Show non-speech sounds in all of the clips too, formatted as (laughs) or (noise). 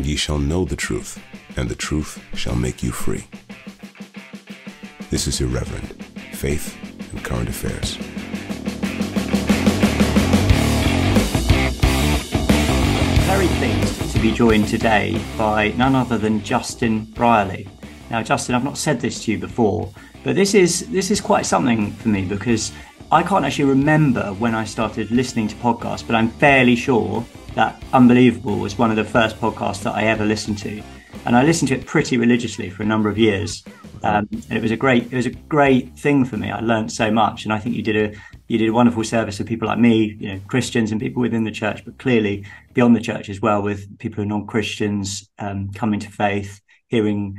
and ye shall know the truth, and the truth shall make you free. This is Irreverend Faith and Current Affairs. Very pleased to be joined today by none other than Justin Brierley. Now, Justin, I've not said this to you before, but this is this is quite something for me because I can't actually remember when I started listening to podcasts, but I'm fairly sure that Unbelievable was one of the first podcasts that I ever listened to, and I listened to it pretty religiously for a number of years. Um, and it was a great it was a great thing for me. I learned so much, and I think you did a you did a wonderful service for people like me, you know, Christians and people within the church, but clearly beyond the church as well, with people who are non Christians um, coming to faith, hearing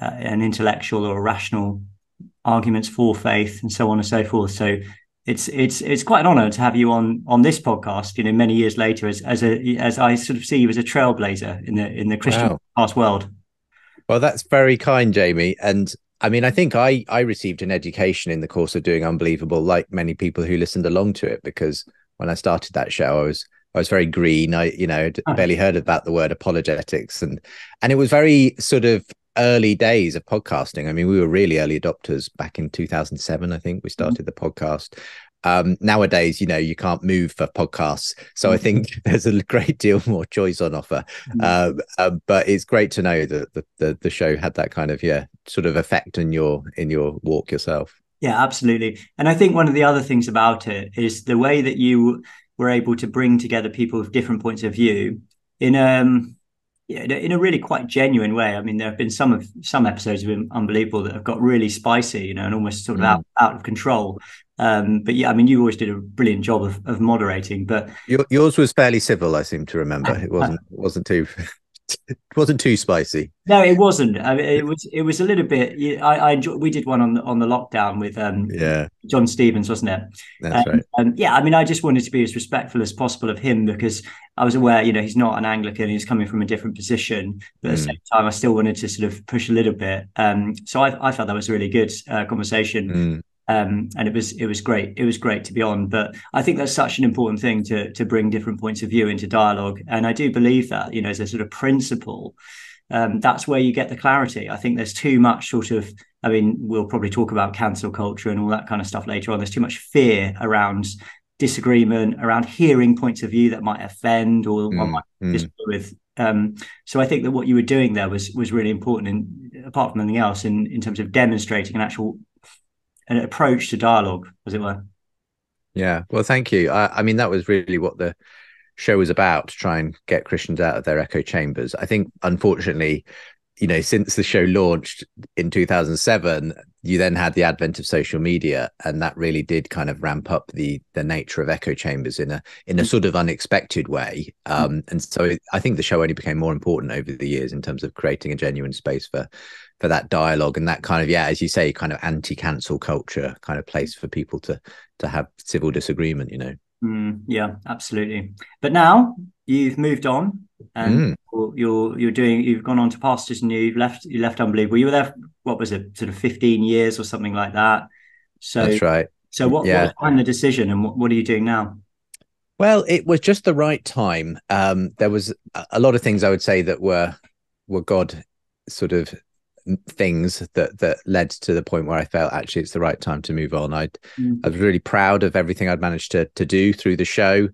uh, an intellectual or a rational arguments for faith, and so on and so forth. So it's it's it's quite an honor to have you on on this podcast. You know, many years later, as as a as I sort of see you as a trailblazer in the in the Christian Wow. past world. Well, that's very kind, Jamie. And I mean, I think I I received an education in the course of doing Unbelievable, like many people who listened along to it, because when I started that show, I was I was very green. I you know barely heard about the word apologetics, and and it was very sort of early days of podcasting. I mean, we were really early adopters back in 2007. I think we started the podcast. Um, nowadays, you know, you can't move for podcasts, so I think (laughs) there's a great deal more choice on offer. Um, uh, but it's great to know that the, the the show had that kind of yeah sort of effect in your in your walk yourself. Yeah, absolutely. And I think one of the other things about it is the way that you were able to bring together people with different points of view in um yeah, in a- in a really quite genuine way. I mean, there have been some of some episodes of Unbelievable that have got really spicy, you know, and almost sort of Mm. out, out of control. Um, but yeah, I mean, you always did a brilliant job of, of moderating. But yours was fairly civil, I seem to remember. It (laughs) wasn't wasn't too it (laughs) wasn't too spicy. no, it wasn't. I mean, it was it was a little bit. I, I enjoy, we did one on the on the lockdown with um Yeah, John Stevens, wasn't it? that's Um, right. um, yeah, I mean, I just wanted to be as respectful as possible of him because I was aware, you know, he's not an Anglican; he's coming from a different position. But at the Mm. same time, I still wanted to sort of push a little bit. Um, so I, I felt that was a really good uh, conversation, Mm, um, and it was it was great. It was great to be on. But I think that's such an important thing to to bring different points of view into dialogue, and I do believe that, you know, as a sort of principle. Um, that's where you get the clarity. I think there's too much sort of I mean, we'll probably talk about cancel culture and all that kind of stuff later on. There's too much fear around disagreement, around hearing points of view that might offend or mm, might mm. disagree with. Um, so I think that what you were doing there was was really important, in, apart from anything else, in in terms of demonstrating an actual an approach to dialogue, as it were. Yeah. Well, thank you. I, I mean, that was really what the show was about to try and get Christians out of their echo chambers. I think, unfortunately, you know, since the show launched in 2007, you then had the advent of social media, and that really did kind of ramp up the the nature of echo chambers in a in a sort of unexpected way. Um, and so I think the show only became more important over the years in terms of creating a genuine space for for that dialogue and that kind of yeah, as you say, kind of anti-cancel culture kind of place for people to to have civil disagreement. You know. Mm, yeah, absolutely. But now you've moved on, and Mm. you're, you're doing. You've gone on to pastors, and you've left. You left Unbelievable. You were there. What was it? Sort of fifteen years or something like that. So, That's right. so what, Yeah. what behind the decision, and what, what are you doing now? Well, it was just the right time. Um, there was a lot of things I would say that were were God sort of things that that led to the point where I felt actually it's the right time to move on. I Mm. I was really proud of everything I'd managed to to do through the show.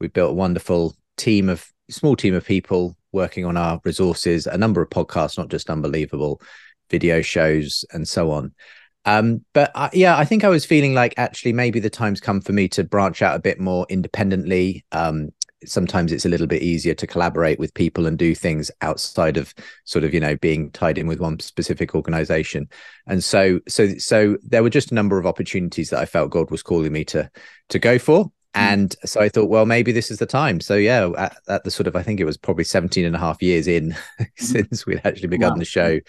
We built a wonderful team of small team of people working on our resources, a number of podcasts, not just unbelievable video shows and so on. Um, but I, yeah, I think I was feeling like actually maybe the time's come for me to branch out a bit more independently. Um, sometimes it's a little bit easier to collaborate with people and do things outside of sort of you know being tied in with one specific organization. And so so so there were just a number of opportunities that i felt god was calling me to to go for and so i thought well maybe this is the time. So yeah at, at the sort of i think it was probably 17 and a half years in (laughs) since we'd actually begun Wow. the show.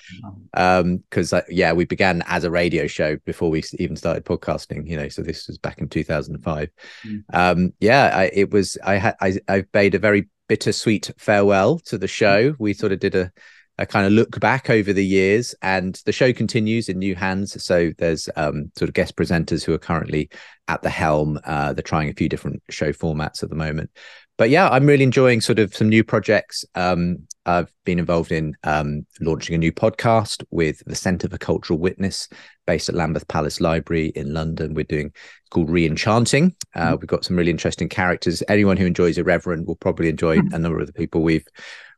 Um because uh, yeah we began as a radio show before we even started podcasting you know so this was back in 2005 Mm. um yeah I, it was i had i i made a very bittersweet farewell to the show. We sort of did a a kind of look back over the years and the show continues in new hands so there's um sort of guest presenters who are currently at the helm uh they're trying a few different show formats at the moment but yeah i'm really enjoying sort of some new projects um I've been involved in um, launching a new podcast with the Centre for Cultural Witness, based at Lambeth Palace Library in London. We're doing called Re-enchanting. Uh, mm-hmm. We've got some really interesting characters. Anyone who enjoys Irreverend will probably enjoy mm-hmm. a number of the people we've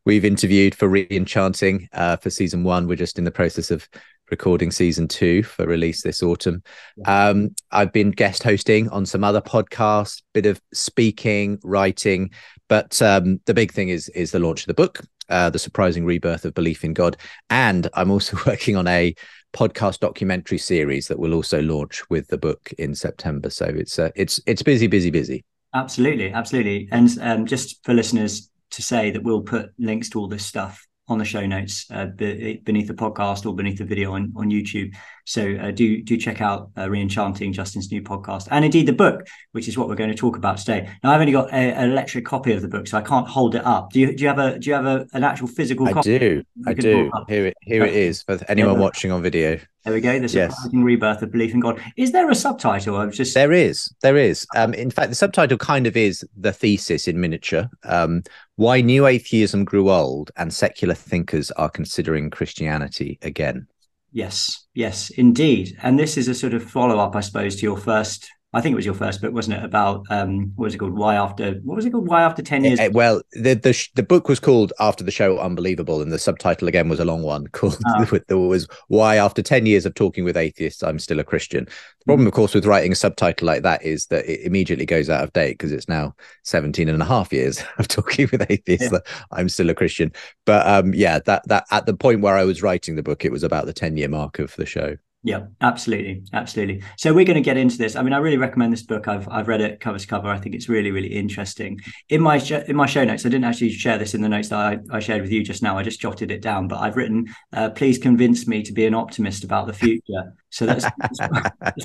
we've interviewed for Re-enchanting uh, for season one. We're just in the process of recording season two for release this autumn. Um, I've been guest hosting on some other podcasts, bit of speaking, writing, but um, the big thing is is the launch of the book, uh, the surprising rebirth of belief in God, and I'm also (laughs) working on a podcast documentary series that will also launch with the book in September. So it's uh, it's it's busy, busy, busy. Absolutely, absolutely, and um, just for listeners to say that we'll put links to all this stuff on the show notes uh, beneath the podcast or beneath the video on, on YouTube. So uh, do do check out uh, Re-enchanting Justin's new podcast and indeed the book, which is what we're going to talk about today. Now I've only got a, an electric copy of the book, so I can't hold it up. Do you do you have a do you have a, an actual physical? I copy? do. I do. Here it here it is for anyone yeah, watching on video. There we go. The surprising yes. rebirth of belief in God. Is there a subtitle? I was just there is there is. Um, in fact, the subtitle kind of is the thesis in miniature. Um, why new atheism grew old and secular thinkers are considering Christianity again. Yes, yes, indeed. And this is a sort of follow up, I suppose, to your first I think it was your first book, wasn't it? About um, what was it called? Why after what was it called? Why after ten years? Uh, well, the the the book was called After the Show Unbelievable, and the subtitle again was a long one (laughs) called oh. was Why After Ten Years of Talking with Atheists, I'm Still a Christian. The problem, of course, with writing a subtitle like that is that it immediately goes out of date because it's now 17 and a half years (laughs) of talking with atheists. Yeah. I'm still a Christian, but um, yeah, that that at the point where I was writing the book, it was about the 10 year mark of the show. Yeah, absolutely, absolutely. So we're going to get into this. I mean, I really recommend this book. I've I've read it cover to cover. I think it's really really interesting. In my in my show notes, I didn't actually share this in the notes that I, I shared with you just now. I just jotted it down. But I've written, uh, "Please convince me to be an optimist about the future." So that's, that's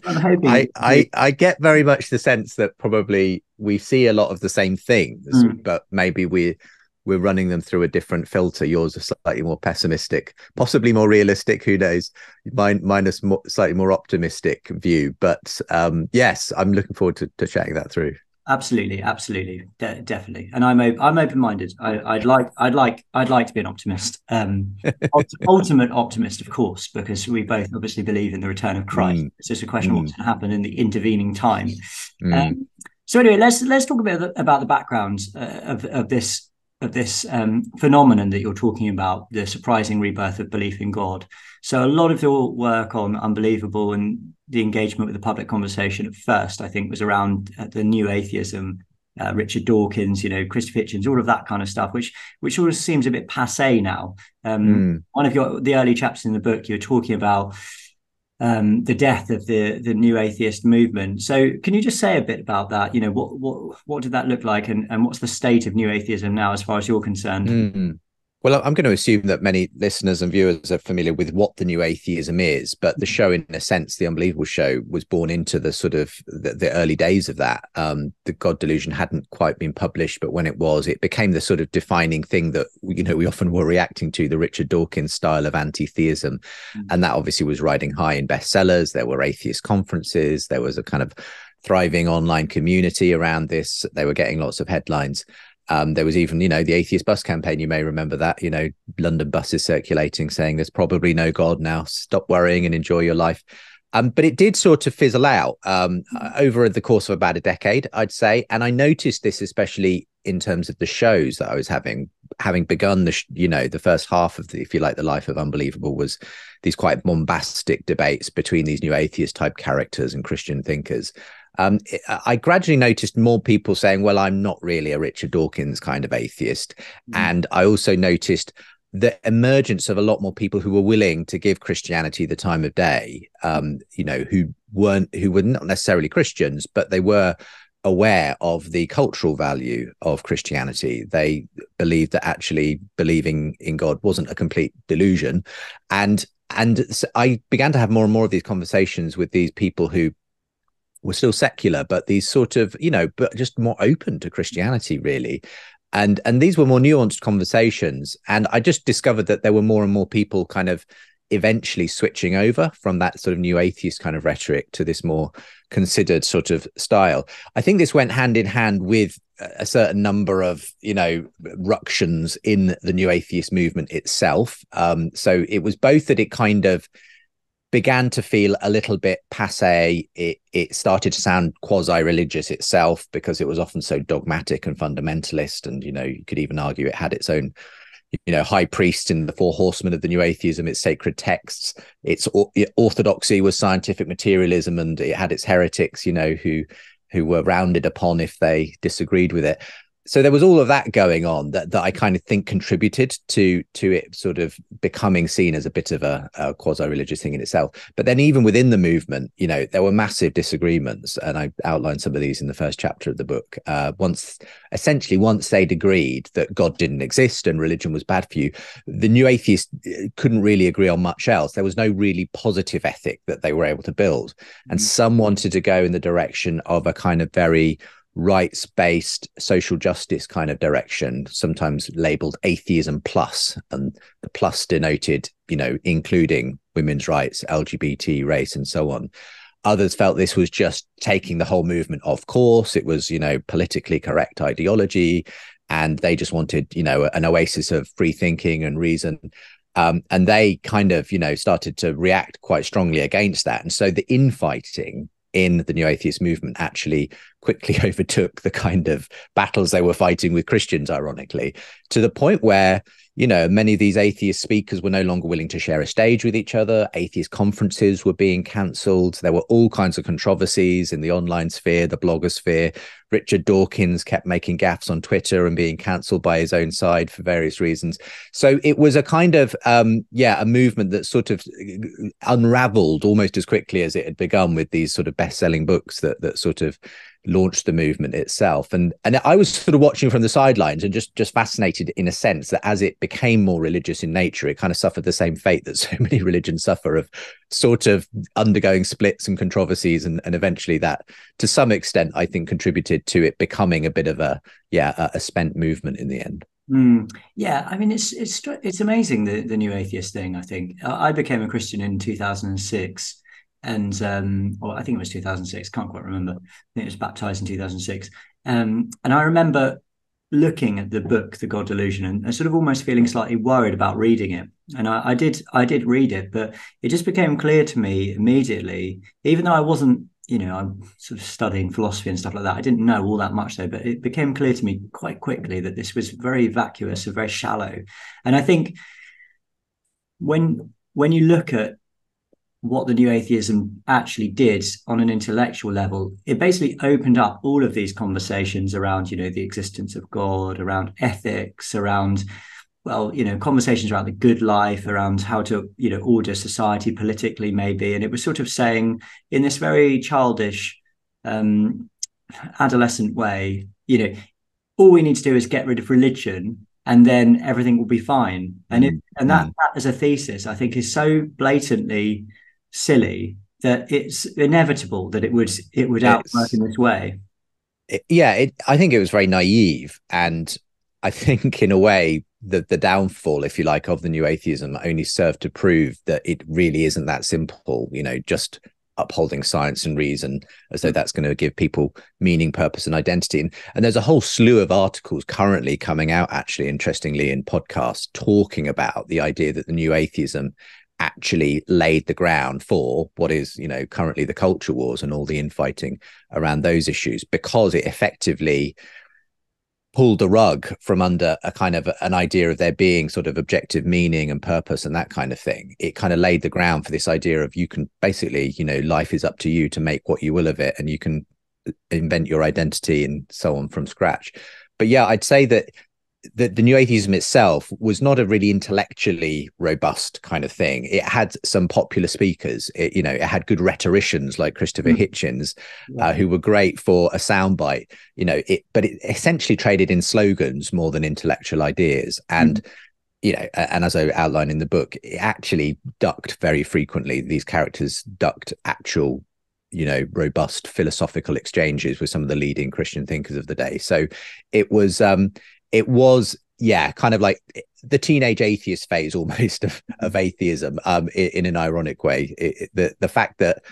I'm (laughs) hoping. I, I I get very much the sense that probably we see a lot of the same things, mm. but maybe we we're running them through a different filter. Yours is slightly more pessimistic, possibly more realistic. Who knows? Mine, minus more, slightly more optimistic view. But um, yes, I'm looking forward to, to chatting that through. Absolutely, absolutely, De- definitely. And I'm I'm open minded. I'd like I'd like I'd like to be an optimist, um, (laughs) ultimate optimist, of course, because we both obviously believe in the return of Christ. Mm. It's just a question mm. of what's going to happen in the intervening time. Mm. Um, so anyway, let's let's talk a bit about the background uh, of of this of this um, phenomenon that you're talking about, the surprising rebirth of belief in God. So a lot of your work on Unbelievable and the engagement with the public conversation at first, I think, was around uh, the new atheism, uh, Richard Dawkins, you know, Christopher Hitchens, all of that kind of stuff, which which sort of seems a bit passe now. Um, mm. One of your the early chapters in the book, you're talking about um, the death of the the new atheist movement. So, can you just say a bit about that? You know, what what what did that look like, and and what's the state of new atheism now, as far as you're concerned? Mm-hmm. Well, I'm going to assume that many listeners and viewers are familiar with what the new atheism is, but the show, in a sense, the Unbelievable Show, was born into the sort of the, the early days of that. Um, the God Delusion hadn't quite been published, but when it was, it became the sort of defining thing that you know we often were reacting to the Richard Dawkins style of anti-theism, mm-hmm. and that obviously was riding high in bestsellers. There were atheist conferences. There was a kind of thriving online community around this. They were getting lots of headlines. Um, there was even, you know, the atheist bus campaign. You may remember that, you know, London buses circulating saying there's probably no God now. Stop worrying and enjoy your life. Um, but it did sort of fizzle out um, over the course of about a decade, I'd say. And I noticed this especially in terms of the shows that I was having, having begun the, sh- you know, the first half of the, if you like, the life of Unbelievable was these quite bombastic debates between these new atheist type characters and Christian thinkers um, I gradually noticed more people saying, well, I'm not really a Richard Dawkins kind of atheist. Mm. And I also noticed the emergence of a lot more people who were willing to give Christianity the time of day, um, you know, who weren't, who were not necessarily Christians, but they were aware of the cultural value of Christianity. They believed that actually believing in God wasn't a complete delusion. And and I began to have more and more of these conversations with these people who were still secular, but these sort of, you know, but just more open to Christianity, really. And and these were more nuanced conversations. And I just discovered that there were more and more people kind of eventually switching over from that sort of new atheist kind of rhetoric to this more considered sort of style. I think this went hand in hand with a certain number of you know ructions in the new atheist movement itself um, so it was both that it kind of began to feel a little bit passe it it started to sound quasi religious itself because it was often so dogmatic and fundamentalist. And you know you could even argue it had its own you know high priest in the four horsemen of the new atheism its sacred texts its orthodoxy was scientific materialism and it had its heretics you know who who were rounded upon if they disagreed with it so there was all of that going on that, that I kind of think contributed to to it sort of becoming seen as a bit of a, a quasi-religious thing in itself. But then even within the movement, you know, there were massive disagreements, and I outlined some of these in the first chapter of the book. Uh, once, essentially, once they'd agreed that God didn't exist and religion was bad for you, the new atheists uh, couldn't really agree on much else. There was no really positive ethic that they were able to build, and mm-hmm. some wanted to go in the direction of a kind of very rights based social justice kind of direction, sometimes labeled atheism plus, and the plus denoted, you know, including women's rights, LGBT, race, and so on. Others felt this was just taking the whole movement off course. It was, you know, politically correct ideology. And they just wanted, you know, an oasis of free thinking and reason. Um, and they kind of, you know, started to react quite strongly against that. And so the infighting in the new atheist movement actually quickly (laughs) overtook the kind of battles they were fighting with Christians, ironically, to the point where you know, many of these atheist speakers were no longer willing to share a stage with each other. Atheist conferences were being cancelled. There were all kinds of controversies in the online sphere, the blogger sphere. Richard Dawkins kept making gaffes on Twitter and being cancelled by his own side for various reasons. So it was a kind of, um, yeah, a movement that sort of unraveled almost as quickly as it had begun with these sort of best-selling books that that sort of launched the movement itself. And and i was sort of watching from the sidelines and just just fascinated in a sense that as it became more religious in nature it kind of suffered the same fate that (laughs) so many religions suffer of sort of undergoing splits and controversies. And, and eventually that to some extent i think contributed to it becoming a bit of a yeah a, a spent movement in the end. Mm, yeah, I mean it's it's it's amazing the the new atheist thing. I think. I became a Christian in two thousand and six, and um, I think it was 2006. Can't quite remember. I think it was baptized in 2006. Um, and I remember looking at the book, The God Delusion, and, and, sort of almost feeling slightly worried about reading it. And I, I, did, I did read it, but it just became clear to me immediately, even though I wasn't, you know, I'm sort of studying philosophy and stuff like that. I didn't know all that much though, but it became clear to me quite quickly that this was very vacuous and very shallow. And I think when when you look at what the new atheism actually did on an intellectual level it basically opened up all of these conversations around you know the existence of god around ethics around well you know conversations around the good life around how to you know order society politically maybe. And it was sort of saying in this very childish um adolescent way you know all we need to do is get rid of religion and then everything will be fine. And it, and that, mm. that as a thesis i think is so blatantly silly that it's inevitable that it would it would outwork in this way. It, yeah, it, I think it was very naive, and I think in a way the the downfall, if you like, of the new atheism only served to prove that it really isn't that simple. You know, just upholding science and reason as though that's going to give people meaning purpose and identity and, and there's a whole slew of articles currently coming out actually interestingly in podcasts talking about the idea that the new atheism actually laid the ground for what is you know currently the culture wars and all the infighting around those issues because it effectively pulled the rug from under a kind of an idea of there being sort of objective meaning and purpose and that kind of thing. It kind of laid the ground for this idea of you can basically you know life is up to you to make what you will of it and you can invent your identity and so on from scratch. But yeah i'd say that the, the new atheism itself was not a really intellectually robust kind of thing. It had some popular speakers. It, you know, it had good rhetoricians like Christopher mm. Hitchens, yeah. uh, who were great for a soundbite. You know, it, but it essentially traded in slogans more than intellectual ideas. And mm. you know, and as I outline in the book, it actually ducked very frequently. These characters ducked actual you know robust philosophical exchanges with some of the leading christian thinkers of the day so it was um it was yeah kind of like the teenage atheist phase (laughs) almost of, of atheism um in, in an ironic way it, it, the the fact that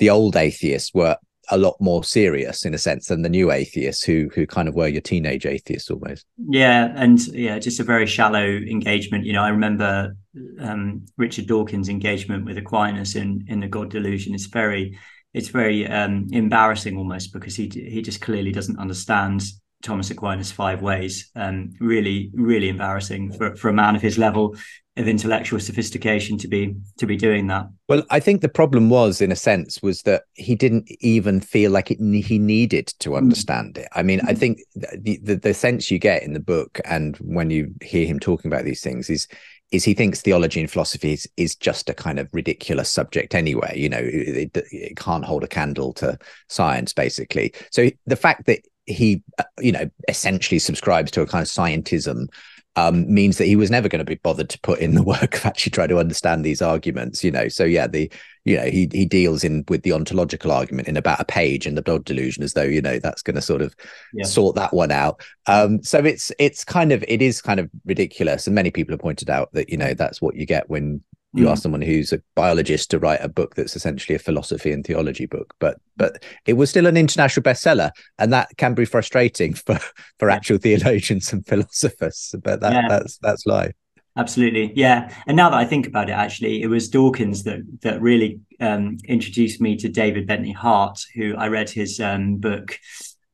the old atheists were a lot more serious in a sense than the new atheists who who kind of were your teenage atheists almost. Yeah, and yeah, just a very shallow engagement. You know, I remember um, Richard Dawkins' engagement with Aquinas in in the God delusion. It's very it's very um, embarrassing almost because he he just clearly doesn't understand Thomas Aquinas' five ways. Um, really, really embarrassing for, for a man of his level of intellectual sophistication to be to be doing that. Well, I think the problem was, in a sense, was that he didn't even feel like it, he needed to hmm. understand it. I mean, I hmm. think the, the the sense you get in the book and when you hear him talking about these things is is he thinks theology and philosophy is, is just a kind of ridiculous subject anyway. You know, it, it, can't hold a candle to science, basically. So the fact that he, you know, essentially subscribes to a kind of scientism um, means that he was never going to be bothered to put in the (laughs) work of actually try to understand these arguments. You know, so yeah, the you know he he deals in with the ontological argument in about a page in the God delusion, as though you know that's going to sort of yeah. sort that one out. Um, so it's it's kind of it is kind of ridiculous, and many people have pointed out that you know that's what you get when you mm. ask someone who's a biologist to write a book that's essentially a philosophy and theology book but but it was still an international bestseller and that can be frustrating (laughs) for for actual theologians and philosophers but that, yeah. that's that's life. Absolutely. Yeah. And now that i think about it actually it was dawkins that that really um, introduced me to david bentley hart who i read his um, book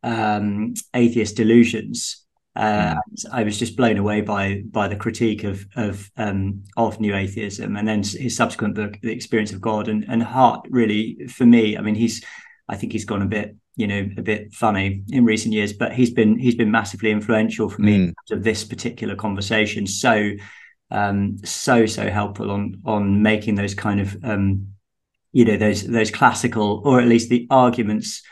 um, atheist delusions uh. I was just blown away by by the critique of of um, of new atheism, and then his subsequent book, The Experience of God, and and Hart really for me. I mean, he's I think he's gone a bit you know a bit funny in recent years, but he's been he's been massively influential for me mm. to this particular conversation. So um, so so helpful on on making those kind of um, you know those those classical or at least the arguments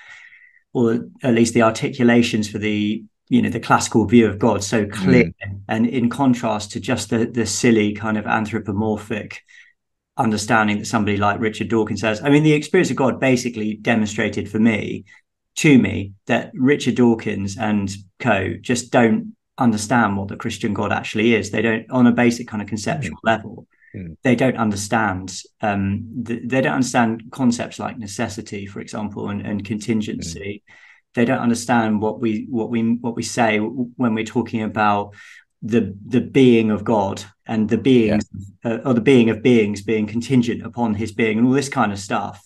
or at least the articulations for the you know the classical view of God so clear, mm. and in contrast to just the the silly kind of anthropomorphic understanding that somebody like Richard Dawkins has I mean, the experience of God basically demonstrated for me, to me, that Richard Dawkins and co just don't understand what the Christian God actually is. They don't, on a basic kind of conceptual mm. level, mm. they don't understand. Um, the, they don't understand concepts like necessity, for example, and, and contingency. They don't understand what we what we what we say when we're talking about the the being of God and the being yeah. uh, or the being of beings being contingent upon his being and all this kind of stuff.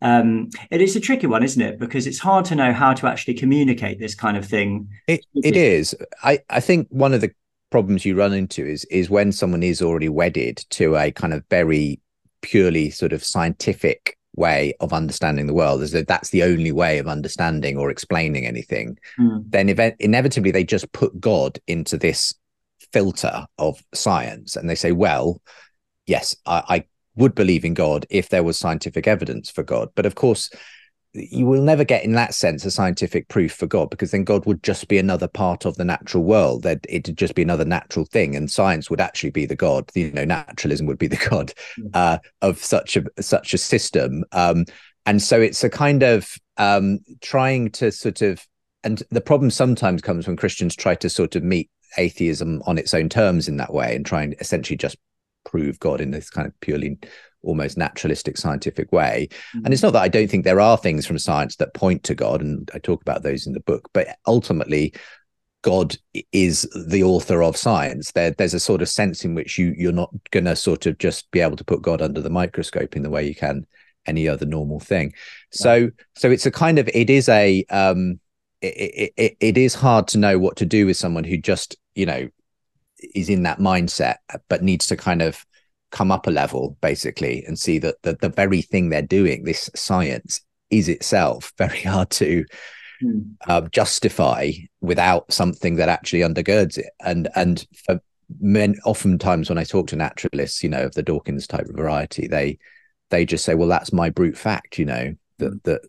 Um, it is a tricky one, isn't it? Because it's hard to know how to actually communicate this kind of thing. It it is. I I think one of the problems you run into is is when someone is already wedded to a kind of very purely sort of scientific way of understanding the world as that that's the only way of understanding or explaining anything mm. then ev- inevitably they just put god into this filter of science and they say well yes I, I would believe in god if there was scientific evidence for god but of course you will never get in that sense a scientific proof for god because then god would just be another part of the natural world that it'd just be another natural thing and science would actually be the god you know naturalism would be the (laughs) god mm. uh, of such a such a system um, and so it's a kind of um, trying to sort of and the problem sometimes comes when christians try to sort of meet atheism on its own terms in that way and try and essentially just prove god in this kind of purely almost naturalistic scientific way. Mm-hmm. And it's not that I don't think there are things from science that point to God, and I talk about those in the book, but ultimately, God is the author of science. There, there's a sort of sense in which you you're not going to sort of just be able to put God under the microscope in the way you can any other normal thing. So, so it's a kind of it is a um, it, it, it is hard to know what to do with someone who just you know is in that mindset, but needs to kind of come up a level basically and see that the, the very thing they're doing this science is itself (laughs) very hard to mm. uh, justify without something that actually undergirds it and and for men oftentimes when i talk to naturalists you know of the dawkins type of variety they they just say well that's my brute fact you know that mm. that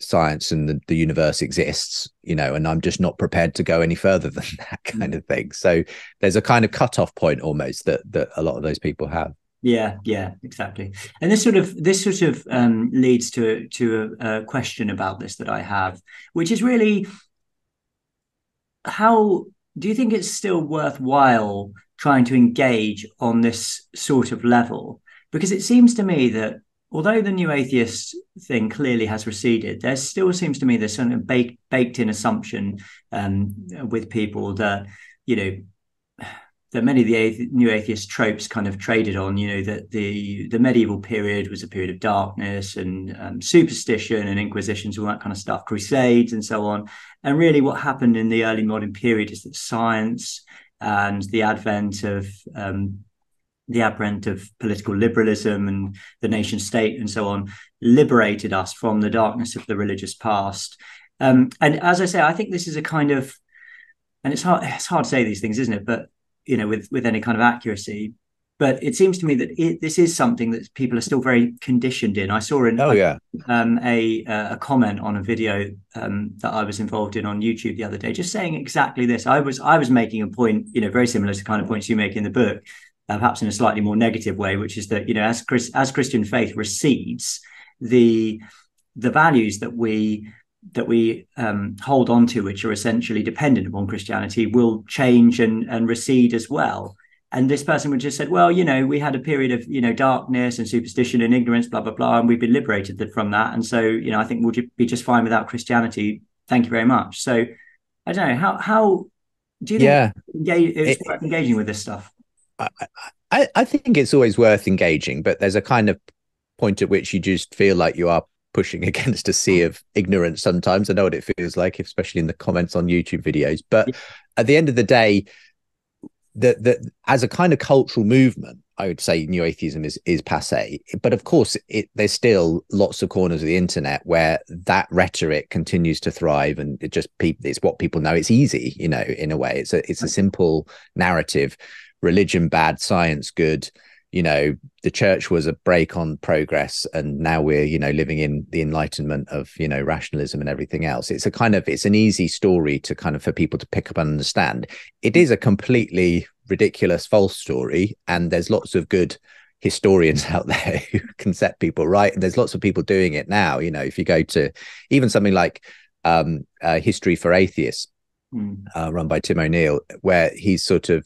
science and the, the universe exists you know and i'm just not prepared to go any further (laughs) than that mm. kind of thing. So there's a kind of cutoff point almost that that a lot of those people have. Yeah yeah exactly. And this sort of this sort of um, leads to to a, a question about this that i have which is really how do you think it's still worthwhile trying to engage on this sort of level? Because it seems to me that although the new atheist thing clearly has receded, there still seems to me there's some baked baked in assumption um, with people that you know that many of the new atheist tropes kind of traded on. You know that the the medieval period was a period of darkness and um, superstition and inquisitions, all that kind of stuff, crusades and so on. And really, what happened in the early modern period is that science and the advent of um, the advent of political liberalism and the nation state and so on liberated us from the darkness of the religious past. Um, and as I say, I think this is a kind of, and it's hard it's hard to say these things, isn't it? But you know, with with any kind of accuracy. But it seems to me that it, this is something that people are still very conditioned in. I saw in oh yeah um, a a comment on a video um, that I was involved in on YouTube the other day, just saying exactly this. I was I was making a point, you know, very similar to the kind of points you make in the book, uh, perhaps in a slightly more negative way, which is that you know, as Chris, as Christian faith recedes, the the values that we that we um, hold on to, which are essentially dependent upon Christianity, will change and, and recede as well. And this person would just said, well, you know, we had a period of, you know, darkness and superstition and ignorance, blah, blah, blah, and we've been liberated from that. And so, you know, I think we'll be just fine without Christianity. Thank you very much. So I don't know, how, how do you think yeah. engage, it's it, engaging with this stuff? I, I, I think it's always worth engaging, but there's a kind of point at which you just feel like you are pushing (laughs) against a sea of ignorance sometimes. I know what it feels like, especially in the comments on YouTube videos. But at the end of the day, that that as a kind of cultural movement, I would say new atheism is is passe. But of course, it, there's still lots of corners of the internet where that rhetoric continues to thrive, and it just it's what people know. It's easy, you know, in a way. It's a it's a simple narrative. Religion bad, science good. You know the church was a brake on progress and now we're you know living in the enlightenment of you know rationalism and everything else. It's a kind of it's an easy story to kind of for people to pick up and understand. It is a completely ridiculous false story and there's lots of good historians (laughs) out there who can set people right and there's lots of people doing it now. You know if you go to even something like um, uh, history for atheists mm. uh, run by tim o'neill where he's sort of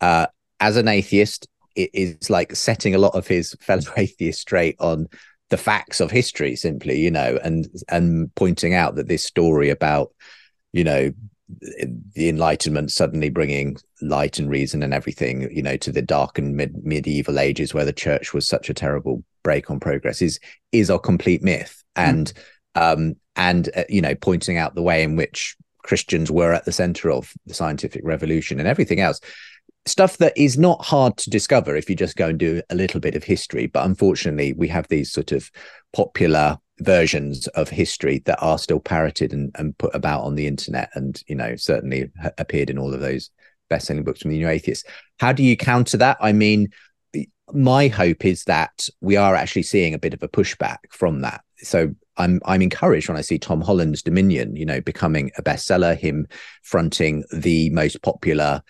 uh, as an atheist it is like setting a lot of his (laughs) fellow atheists straight on the facts of history simply you know and and pointing out that this story about you know the enlightenment suddenly bringing light and reason and everything you know to the dark and mid- medieval ages where the church was such a terrible brake on progress is is a complete myth hmm. and mm. um and uh, you know pointing out the way in which christians were at the center of the scientific revolution and everything else stuff that is not hard to discover if you just go and do a little bit of history. But unfortunately, we have these sort of popular versions of history that are still parroted and, and put about on the internet and, you know, certainly appeared in all of those best-selling books from the new atheists. How do you counter that? I mean, my hope is that we are actually seeing a bit of a pushback from that. So I'm I'm encouraged when I see Tom Holland's Dominion, you know, becoming a bestseller, him fronting the most popular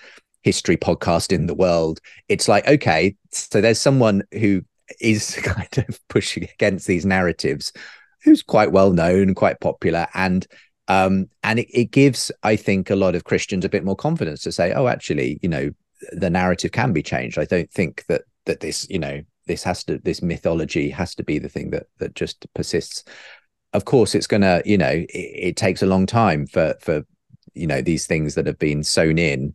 history podcast in the world it's like okay so there's someone who is (laughs) kind of pushing against these narratives who's quite well known quite popular and um and it, it gives i think a lot of christians a bit more confidence to say oh actually you know the narrative can be changed. I don't think that that this you know this has to this mythology has to be the thing that that just persists. Of course it's gonna you know it, it takes a long time for for you know these things that have been sown in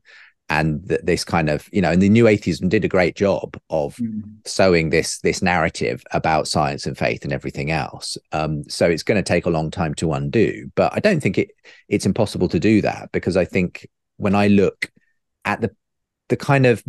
and that this kind of you know and the new atheism did a great job of mm. sowing this this narrative about science and faith and everything else. Um, so it's going to take a long time to undo but i don't think it it's impossible to do that because i think when i look at the the kind of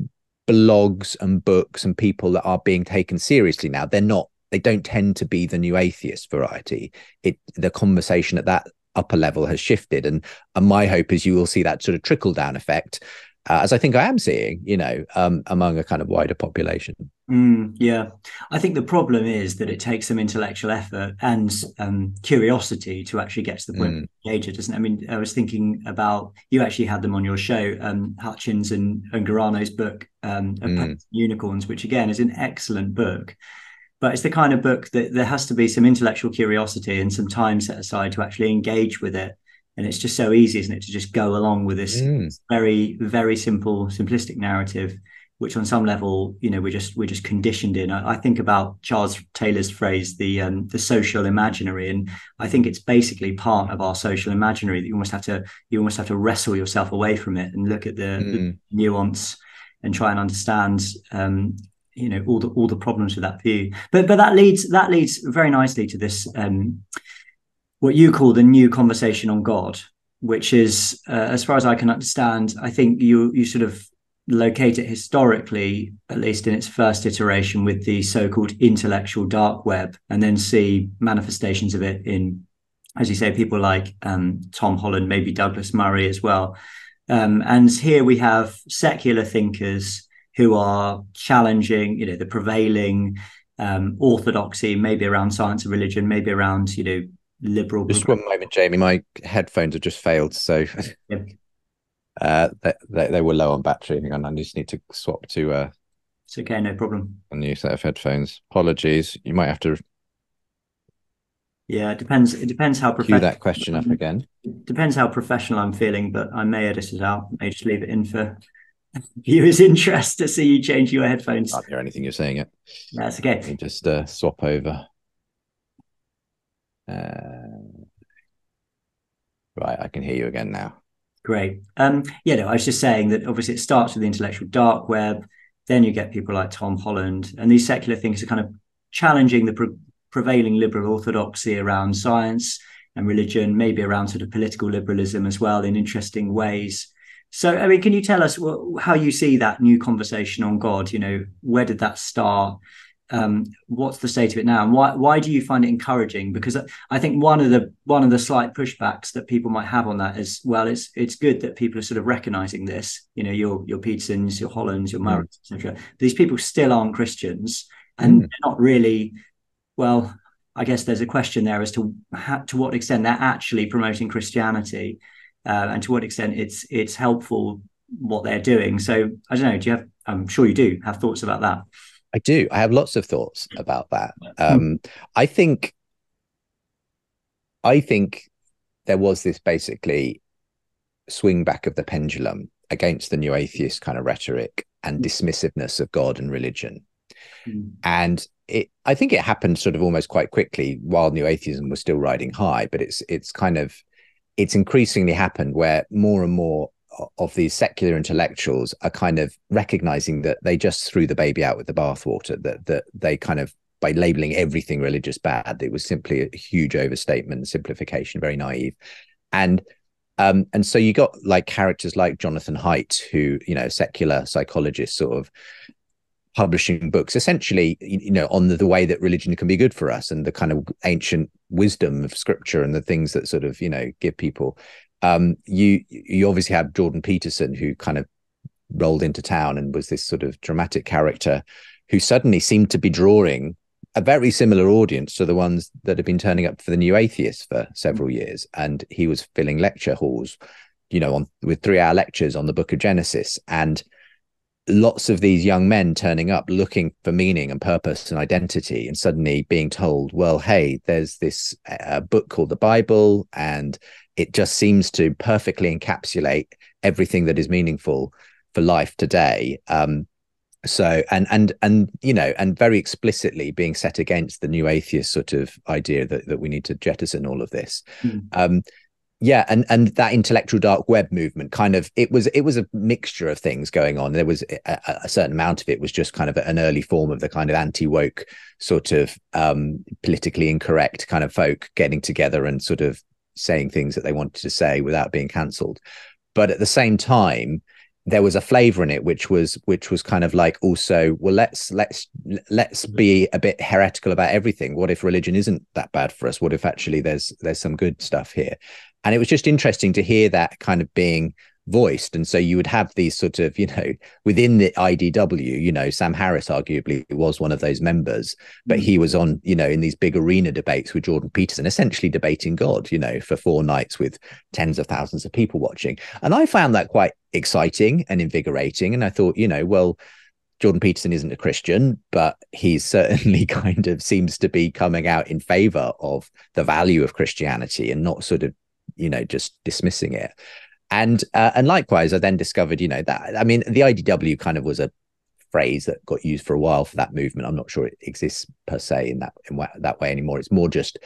blogs and books and people that are being taken seriously now they're not they don't tend to be the new atheist variety. It the conversation at that upper level has shifted and and my hope is you will see that sort of trickle down effect uh, as I think I am seeing, you know, um, among a kind of wider population. Mm, yeah, I think the problem is that it takes some intellectual effort and um, curiosity to actually get to the point mm. of engage it, doesn't it? I mean, I was thinking about you actually had them on your show, um, Hutchings and, and Ungureanu's book, um, mm. Unicorns, which again is an excellent book. But it's the kind of book that there has to be some intellectual curiosity and some time set aside to actually engage with it and it's just so easy isn't it to just go along with this mm. very very simple simplistic narrative which on some level, you know, we're just we're just conditioned in. I, I think about Charles Taylor's phrase, the um, the social imaginary, and I think it's basically part of our social imaginary that you almost have to you almost have to wrestle yourself away from it and look at the, mm. the nuance and try and understand um, you know all the all the problems with that view but but that leads that leads very nicely to this um, what you call the new conversation on god which is uh, as far as i can understand i think you you sort of locate it historically at least in its first iteration with the so-called intellectual dark web and then see manifestations of it in as you say people like um, tom holland maybe douglas murray as well. Um, and here we have secular thinkers who are challenging, you know, the prevailing um, orthodoxy, maybe around science and religion, maybe around, you know, liberal. Just one moment, Jamie. My headphones have just failed, so yep. (laughs) uh, they, they, they were low on battery. Hang on, I just need to swap to. Uh, it's okay, no problem. A new set of headphones. Apologies. You might have to. Yeah, it depends. It depends how professional. that question up again. Depends how professional I'm feeling, but I may edit it out. I may just leave it in for (laughs) viewers' interest to see you change your headphones. I can't hear anything you're saying. It. That's okay. Just uh, swap over. Uh, right, I can hear you again now. Great. Um, yeah, no, I was just saying that obviously it starts with the intellectual dark web. Then you get people like Tom Holland, and these secular things are kind of challenging the pre- prevailing liberal orthodoxy around science and religion, maybe around sort of political liberalism as well in interesting ways. So, I mean, can you tell us how you see that new conversation on God? You know, where did that start? Um, what's the state of it now, and why why do you find it encouraging? Because I think one of the one of the slight pushbacks that people might have on that is, well, it's it's good that people are sort of recognizing this. You know, your your Petersons, your Hollands, your Murrays, mm. etc. These people still aren't Christians, and mm. they're not really. Well, I guess there's a question there as to how, to what extent they're actually promoting Christianity uh, and to what extent it's it's helpful what they're doing. So I don't know. Do you have? I'm sure you do have thoughts about that. I do. I have lots of thoughts about that. Um, I think. I think there was this basically swing back of the pendulum against the new atheist kind of rhetoric and mm. dismissiveness of God and religion. Mm. And it I think it happened sort of almost quite quickly while new atheism was still riding high, but it's it's kind of it's increasingly happened where more and more of these secular intellectuals are kind of recognizing that they just threw the baby out with the bathwater that that they kind of by labeling everything religious bad it was simply a huge overstatement simplification very naive. And um, and so you got like characters like Jonathan Haidt, who you know, secular psychologist, sort of publishing books essentially you know on the, the way that religion can be good for us and the kind of ancient wisdom of scripture and the things that sort of you know give people um you you obviously have jordan peterson who kind of rolled into town and was this sort of dramatic character who suddenly seemed to be drawing a very similar audience to the ones that had been turning up for the new atheists for several years. And he was filling lecture halls you know on with 3 hour lectures on the book of genesis. And lots of these young men turning up looking for meaning and purpose and identity and suddenly being told well hey there's this uh, book called the bible and it just seems to perfectly encapsulate everything that is meaningful for life today. Um, so and and and you know and very explicitly being set against the new atheist sort of idea that, that we need to jettison all of this. Mm. um, yeah and and that intellectual dark web movement kind of it was it was a mixture of things going on. There was a, a certain amount of it was just kind of an early form of the kind of anti-woke sort of um, politically incorrect kind of folk getting together and sort of saying things that they wanted to say without being cancelled. But at the same time there was a flavor in it which was which was kind of like also well let's let's let's be a bit heretical about everything. What if religion isn't that bad for us? What if actually there's there's some good stuff here? And it was just interesting to hear that kind of being voiced. And so you would have these sort of you know within the idw you know sam harris arguably was one of those members but he mm. was on you know in these big arena debates with jordan peterson essentially debating god you know for four nights with tens of thousands of people watching. And i found that quite exciting and invigorating. And i thought you know well Jordan Peterson isn't a Christian, but he (laughs) certainly kind of seems to be coming out in favor of the value of Christianity and not sort of you know just dismissing it and uh, and likewise i then discovered you know that i mean the idw kind of was a phrase that got used for a while for that movement. I'm not sure it exists per se in that in that way anymore. It's more just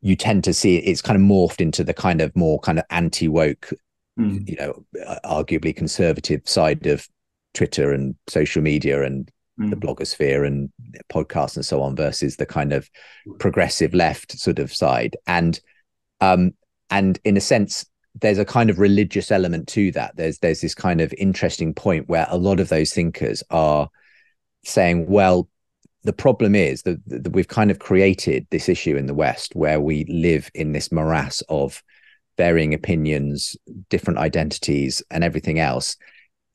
you tend to see it's kind of morphed into the kind of more kind of anti woke, mm. you know, arguably conservative side of Twitter and social media and mm. the blogosphere and podcasts and so on versus the kind of progressive left sort of side. And um and in a sense there's a kind of religious element to that. There's there's this kind of interesting point where a lot of those thinkers are saying, well, the problem is that, that we've kind of created this issue in the West where we live in this morass of varying opinions, different identities, and everything else.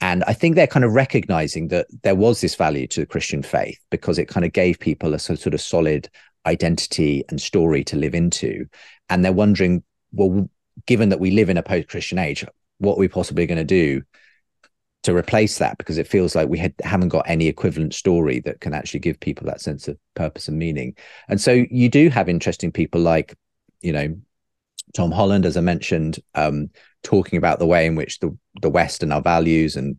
And I think they're kind of recognizing that there was this value to the Christian faith because it kind of gave people a sort of solid identity and story to live into. And they're wondering, well, given that we live in a post-Christian age, what are we possibly going to do to replace that? Because it feels like we had, haven't got any equivalent story that can actually give people that sense of purpose and meaning. And so you do have interesting people like, you know, Tom Holland, as I mentioned, um, talking about the way in which the the West and our values and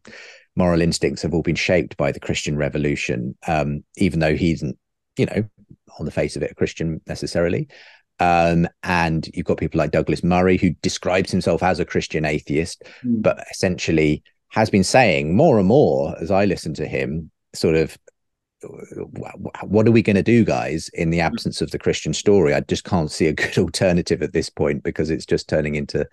moral instincts have all been shaped by the Christian Revolution, um, even though he isn't, you know, on the face of it, a Christian necessarily. Um, and you've got people like Douglas Murray, who describes himself as a Christian atheist, mm. but essentially has been saying more and more as I listen to him, sort of, what are we going to do, guys, in the hmm. absence of the Christian story? I just can't see a good (laughs) alternative at this point because it's just turning into,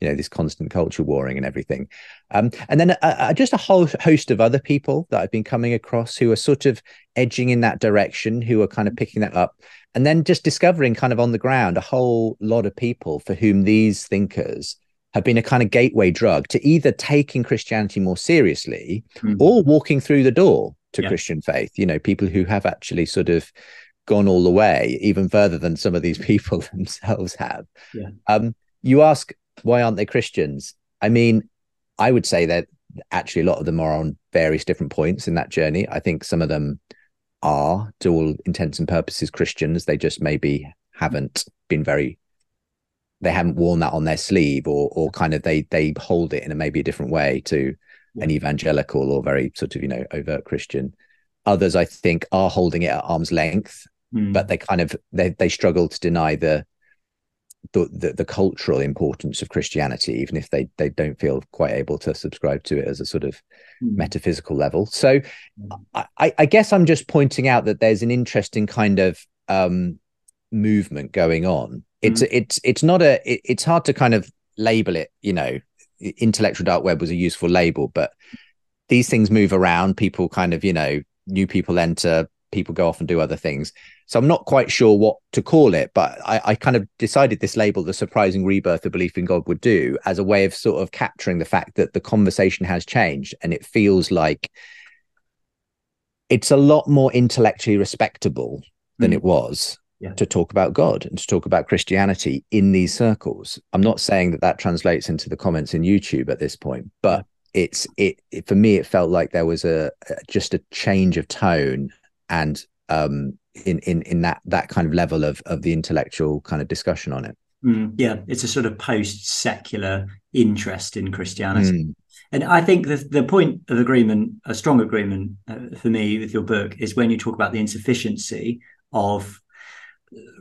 you know, this constant culture warring and everything. Um, and then uh, uh just a whole host of other people that I've been coming across who are sort of edging in that direction, who are kind of picking that up and then just discovering kind of on the ground a whole lot of people for whom these thinkers have been a kind of gateway drug to either taking Christianity more seriously mm-hmm. or walking through the door to yeah. Christian faith. You know, people who have actually sort of gone all the way, even further than some of these (laughs) people themselves have. Yeah. Um, you ask, why aren't they Christians? I mean, I would say that actually a lot of them are on various different points in that journey. I think some of them are, to all intents and purposes, Christians. They just maybe haven't been very they haven't worn that on their sleeve or or kind of they they hold it in a maybe a different way to an evangelical or very sort of you know overt christian others i think are holding it at arm's length mm. but they kind of they they struggle to deny the, the the, the cultural importance of christianity even if they they don't feel quite able to subscribe to it as a sort of mm. metaphysical level so mm. I, I guess i'm just pointing out that there's an interesting kind of um movement going on it's mm. it's it's not a it, it's hard to kind of label it you know intellectual dark web was a useful label but these things move around people kind of you know new people enter people go off and do other things so i'm not quite sure what to call it but i, I kind of decided this label the surprising rebirth of belief in god would do as a way of sort of capturing the fact that the conversation has changed and it feels like it's a lot more intellectually respectable than mm. it was yeah. to talk about God and to talk about Christianity in these circles. I'm not saying that that translates into the comments in YouTube at this point, but it's it, it for me it felt like there was a, a just a change of tone and um in in in that that kind of level of of the intellectual kind of discussion on it. Mm, yeah, it's a sort of post secular interest in Christianity. Mm. And I think the, the point of agreement, a strong agreement uh, for me with your book, is when you talk about the insufficiency of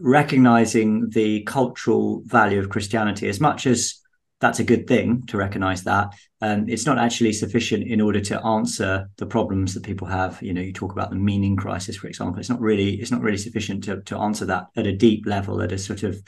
recognizing the cultural value of Christianity, as much as that's a good thing to recognize that, um, it's not actually sufficient in order to answer the problems that people have. You know, you talk about the meaning crisis, for example. It's not really it's not really sufficient to to answer that at a deep level, at a sort of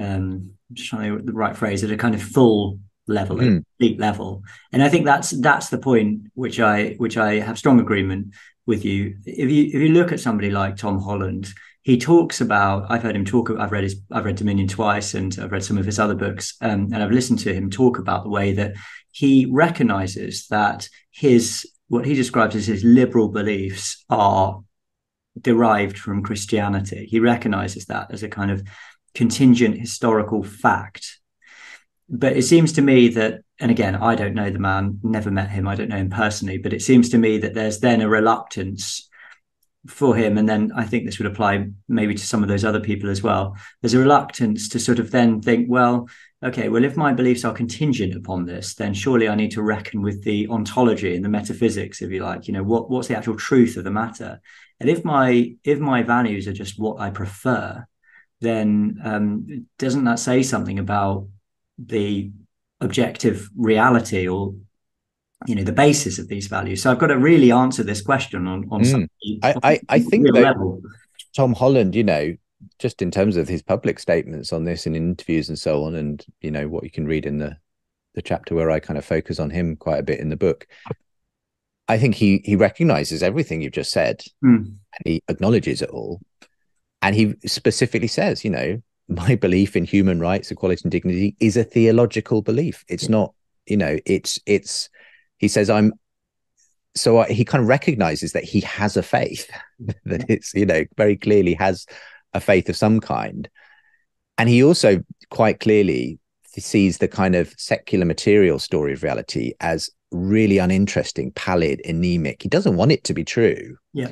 um, just trying to the right phrase, at a kind of full level, mm. deep level. And I think that's that's the point which I which I have strong agreement with you. If you if you look at somebody like Tom Holland, he talks about i've heard him talk i've read his i've read dominion twice and i've read some of his other books um, and i've listened to him talk about the way that he recognizes that his what he describes as his liberal beliefs are derived from christianity. He recognizes that as a kind of contingent historical fact. But it seems to me that and again i don't know the man never met him i don't know him personally but it seems to me that there's then a reluctance for him, and then I think this would apply maybe to some of those other people as well. There's a reluctance to sort of then think, well, okay, well, if my beliefs are contingent upon this, then surely I need to reckon with the ontology and the metaphysics, if you like. You know, what what's the actual truth of the matter? And if my if my values are just what I prefer, then um, doesn't that say something about the objective reality or you know the basis of these values? So I've got to really answer this question on on. Mm. I, I I think that Tom Holland, you know, just in terms of his public statements on this and interviews and so on, and you know what you can read in the the chapter where I kind of focus on him quite a bit in the book. I think he he recognizes everything you've just said, mm. and he acknowledges it all, and he specifically says, you know, my belief in human rights, equality, and dignity is a theological belief. It's not, you know, it's it's. He says, I'm so he kind of recognizes that he has a faith (laughs) that it's you know very clearly has a faith of some kind. And he also quite clearly sees the kind of secular material story of reality as really uninteresting, pallid, anemic. He doesn't want it to be true. Yeah.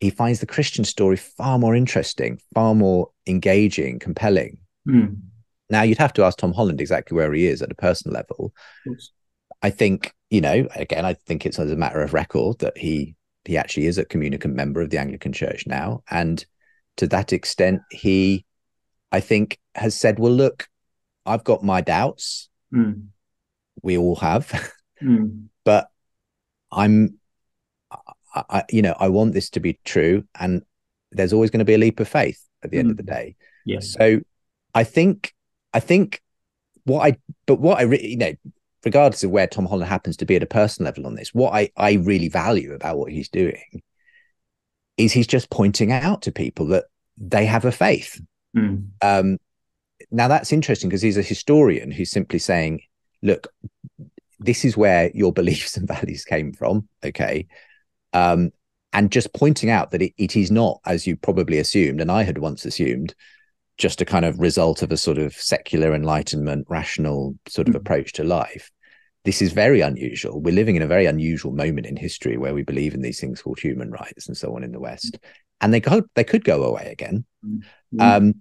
He finds the Christian story far more interesting, far more engaging, compelling. Mm. Now you'd have to ask Tom Holland exactly where he is at a personal level. I think, you know, again, I think it's as a matter of record that he he actually is a communicant member of the Anglican Church now. And to that extent, he, I think, has said, well, look, I've got my doubts. Mm. We all have. (laughs) Mm. but I'm, I, I, you know, I want this to be true. And there's always going to be a leap of faith at the end of the hmm. day. Yes. So I think, I think what I, but what I really, you know, regardless of where Tom Holland happens to be at a personal level on this, what I, I really value about what he's doing is he's just pointing out to people that they have a faith. Mm. Um, now that's interesting because he's a historian who's simply saying, look, this is where your (laughs) beliefs and values came from. Okay. Um, and just pointing out that it, it is not, as you probably assumed, and I had once assumed, just a kind of result of a sort of secular enlightenment, rational sort of mm. approach to life this is very unusual. We're living in a very unusual moment in history where we believe in these things called human rights and so on in the West, and they could they could go away again. Mm-hmm. Um,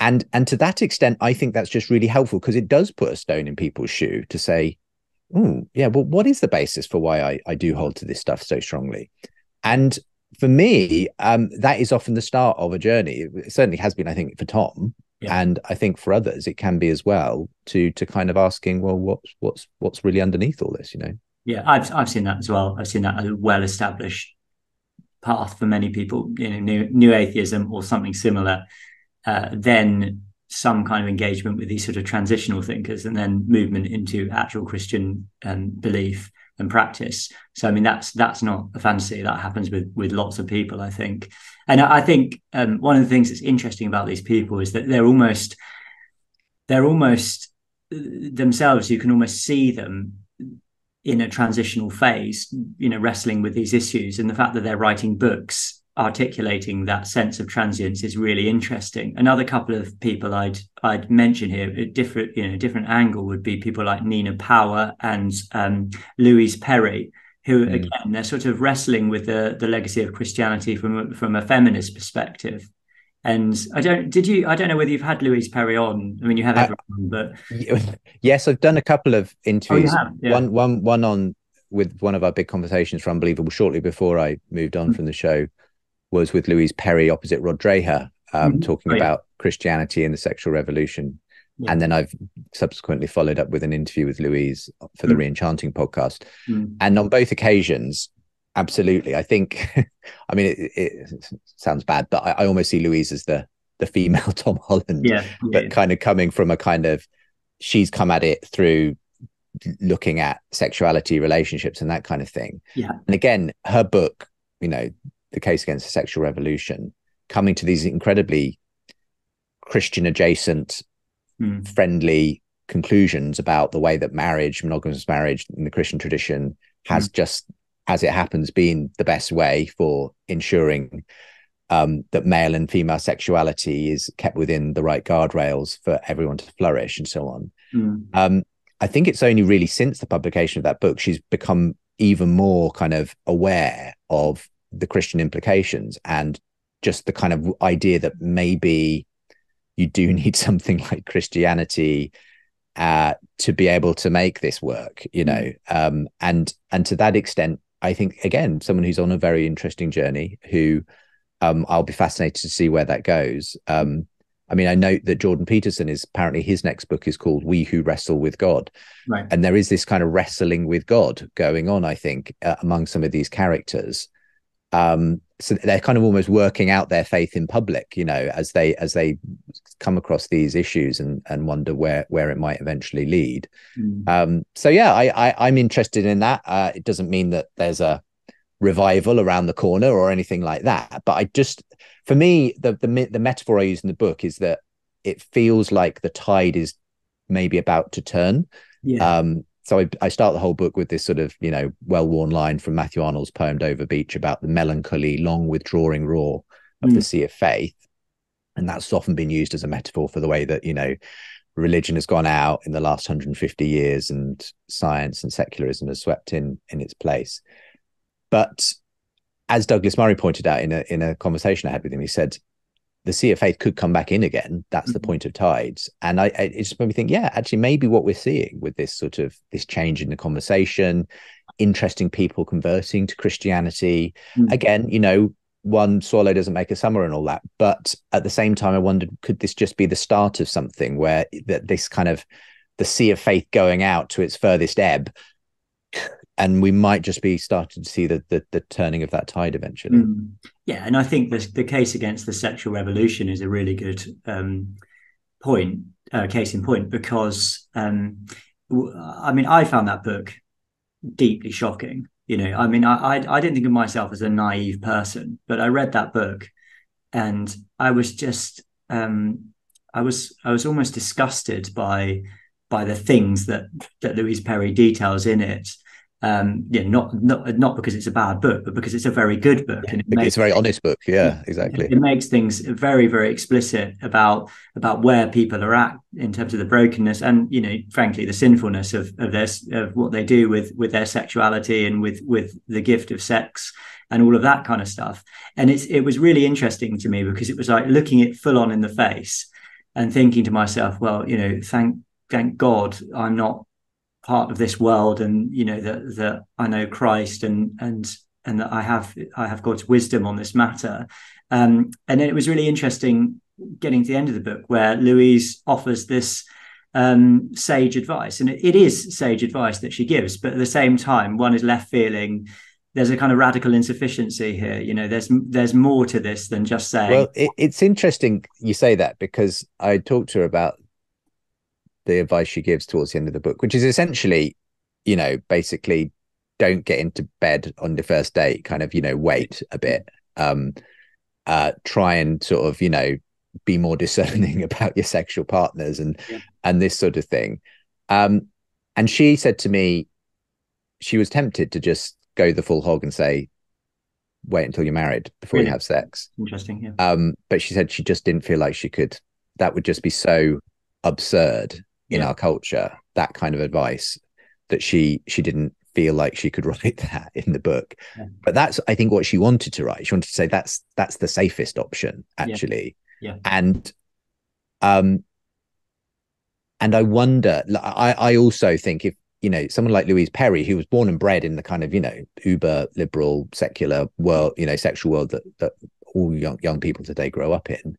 and and to that extent, I think that's just really helpful because it does put a stone in people's shoe to say, "Oh, yeah, well, what is the basis for why I I do hold to this stuff so strongly?" And for me, um, that is often the start of a journey. It certainly has been, I think, for Tom yeah. and i think for others it can be as well to to kind of asking well what's what's what's really underneath all this you know? Yeah i've i've seen that as well. I've seen that as a well established path for many people you know new, new atheism or something similar uh, then some kind of engagement with these sort of transitional thinkers and then movement into actual christian um, belief and practice. So I mean that's that's not a fantasy. That happens with with lots of people, I think. And I think um, one of the things that's interesting about these people is that they're almost they're almost themselves. You can almost see them in a transitional phase, you know, wrestling with these issues, and the fact that they're writing books articulating that sense of transience is really interesting. Another couple of people I'd I'd mention here, a different you know different angle would be people like Nina Power and um, Louise Perry, who mm. again they're sort of wrestling with the the legacy of Christianity from from a feminist perspective. And I don't did you I don't know whether you've had Louise Perry on. I mean you have everyone, but (laughs) yes, I've done a couple of interviews. Oh, yeah. One one one on with one of our big conversations for Unbelievable shortly before I moved on mm. from the show was with Louise Perry opposite Rod Dreher, um, mm-hmm. talking about Christianity and the sexual revolution. Yeah. And then I've subsequently followed up with an interview with Louise for the mm. Reenchanting podcast. Mm. And on both occasions, absolutely, I think, (laughs) I mean, it, it sounds bad, but I, I, almost see Louise as the the female (laughs) Tom Holland, yeah, yeah but kind of coming from a kind of she's come at it through looking at sexuality, relationships, and that kind of thing. Yeah. And again, her book, you know, the case against the sexual revolution, coming to these incredibly Christian adjacent, mm. friendly conclusions about the way that marriage, monogamous marriage in the Christian tradition, has mm. just, as it happens, been the best way for ensuring um, that male and female sexuality is kept within the right guardrails for everyone to flourish and so on. Mm. Um, I think it's only really since the publication of that book she's become even more kind of aware of the Christian implications and just the kind of idea that maybe you do (laughs) need something like Christianity uh, to be able to make this work, you know. Mm. Um, and and to that extent, I think again, someone who's on a very interesting journey, who um, I'll be fascinated to see where that goes. Um, I mean, I note that Jordan Peterson is apparently his next book is called We Who Wrestle with God. Right. And there is this kind of wrestling with God going on, I think, uh, among some of these characters. Um, so they're kind of almost working out their faith in public, you know, as they as they come across these issues and and wonder where where it might eventually lead. Mm. Um, so yeah, I, I am interested in that. Uh, it doesn't mean that there's a revival around the corner or anything like that. But I just, for me, the the the metaphor I use in the book is that it feels like the tide is maybe about to turn. Yeah. Um, so I, I, start the whole book with this sort of you know well-worn line from Matthew Arnold's poem Dover Beach about the melancholy, long withdrawing roar of mm. the sea of faith, and that's often been used as a metaphor for the way that you know religion has gone out in the last 150 years and science and secularism has swept in in its place but as Douglas Murray pointed out in a in a conversation I had with him, he said the sea of faith could come back in again. That's mm-hmm. the point of tides. And I, I, it just made me think, yeah, actually, maybe what we're seeing with this sort of this change in the conversation, interesting people converting to Christianity. Mm-hmm. Again, you know, one swallow doesn't make a summer and all that. But at the same time, I wondered, could this just be the start of something where that this kind of the sea of faith going out to its furthest ebb and we might just be starting to see the the, the turning of that tide eventually. Mm. Yeah, and I think the the case against the sexual revolution is a really good um, point, uh, case in point, because um, I mean I found that book deeply shocking. You know, I mean, I, I I didn't think of myself as a naive person, but I read that book, and I was just um, I was I was almost disgusted by by the things that that Louise Perry details in it um yeah not not not because it's a bad book but because it's a very good book and it makes, it's a very honest book. Yeah exactly. It, it, makes things very very explicit about about where people are at in terms of the brokenness and you know frankly the sinfulness of of this of what they do with with their sexuality and with with the gift of sex and all of that kind of stuff. And it's it was really interesting to me because it was like looking it full on in the face and thinking to myself well you know thank thank god i'm not part of this world and you know that that I know Christ and and and that I have I have God's wisdom on this matter. Um, and then it was really interesting getting to the end of the book where Louise offers this um, sage advice, and it, it is sage advice that she gives, but at the same time, one is left feeling there's a kind of radical insufficiency here. You know, there's there's more to this than just saying. Well, it, it's interesting you say that because I talked to her about the advice she gives towards the end of the book, which is essentially, you know, basically don't get into bed on the first date, kind of, you know, wait a bit. Um, uh, try and sort of, you know, be more (laughs) discerning about your sexual partners and yeah. and this sort of thing. Um, and she said to me, she was tempted to just go the full hog and say, wait until you're married before really? you have sex. Interesting. Yeah. Um, but she said she just didn't feel like she could. That would just be so absurd in yeah. our culture that kind of advice that she she didn't feel like she could (laughs) write that in the book yeah. but that's i think what she wanted to write she wanted to say that's that's the safest option actually yeah. yeah. and um and i wonder i i also think if you know someone like louise perry who was born and bred in the kind of you know uber liberal secular world you know sexual world that that all young young people today grow up in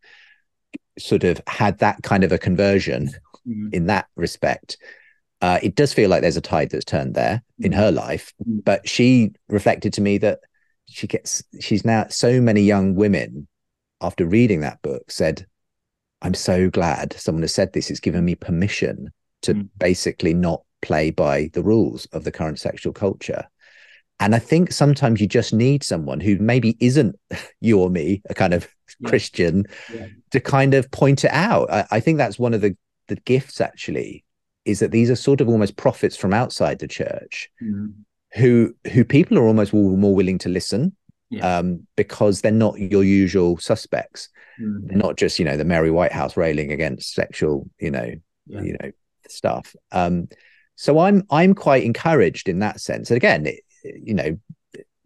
sort of had that kind of a conversion mm. in that respect. Uh, it does feel like there's a tide that's turned there mm. in her life, mm. but she reflected to me that she gets she's now so many young women after reading that book said, "I'm so glad someone has said this. It's given me permission to mm. basically not play by the rules of the current sexual culture." And I think sometimes you just need someone who maybe isn't (laughs) you or me, a kind of yeah. Christian, yeah. to kind of point it out. I, I, think that's one of the the gifts actually is that these are sort of almost prophets from outside the church mm-hmm. who who people are almost more willing to listen yeah. um, because they're not your usual suspects. Mm-hmm. They're not just you know the Mary Whitehouse railing against sexual you know yeah. you know stuff. Um, so I'm I'm quite encouraged in that sense. And again, it, you know,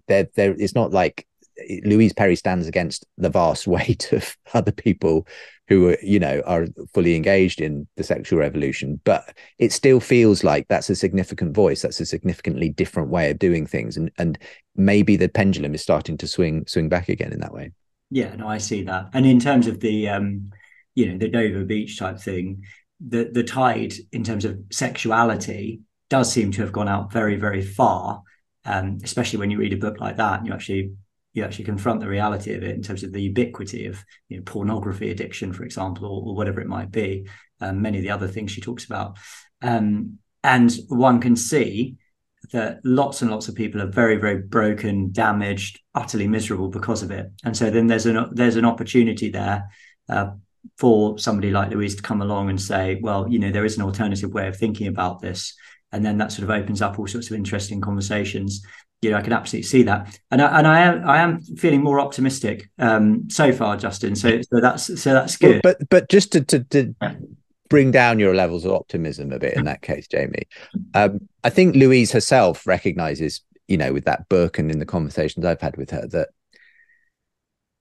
there there it's not like Louise Perry stands against the vast (laughs) weight of other people who are, you know, are fully engaged in the sexual revolution. But it still feels like that's a significant voice. That's a significantly different way of doing things, and and maybe the pendulum is starting to swing swing back again in that way. Yeah, no, I see that. And in terms of the, um, you know, the Dover Beach type thing, the the tide in terms of sexuality does seem to have gone out very very far um, especially when you read a book like that and you actually you actually confront the reality of it in terms of the ubiquity of you know, pornography addiction, for example, or, or whatever it might be. Um, many of the other things she talks about, um, and one can see that lots and lots of people are very, very broken, damaged, utterly miserable because of it. And so then there's an there's an opportunity there uh, for somebody like Louise to come along and say, well, you know, there is an alternative way of thinking about this and then that sort of opens up all sorts of interesting conversations. You know, I can absolutely see that, and I, and I am I am feeling more optimistic um, so far, Justin. So so that's so that's good. Well, but but just to, to, to bring down your levels of optimism a bit in (laughs) that case, Jamie, um, I think Louise herself recognizes, you know, with that book and in the conversations I've had with her that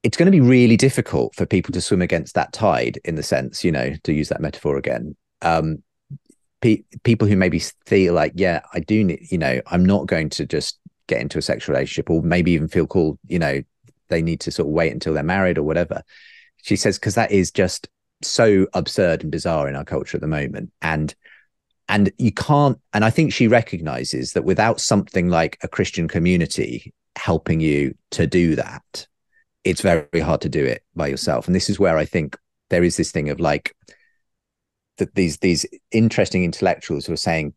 it's going to be really difficult for people to swim against that tide in the sense, you know, to use that metaphor again. Um, pe- people who maybe feel like, yeah, I do need, you know, I'm not going to just get into a sexual relationship or maybe even feel called, you know, they need to sort of wait until they're married or whatever. She says, because that is just so absurd and bizarre in our culture at the moment. And and you can't and i think she recognizes that without something like a christian community helping you to do that it's very hard to do it by yourself and this is where i think there is this thing of like that these these interesting intellectuals who are saying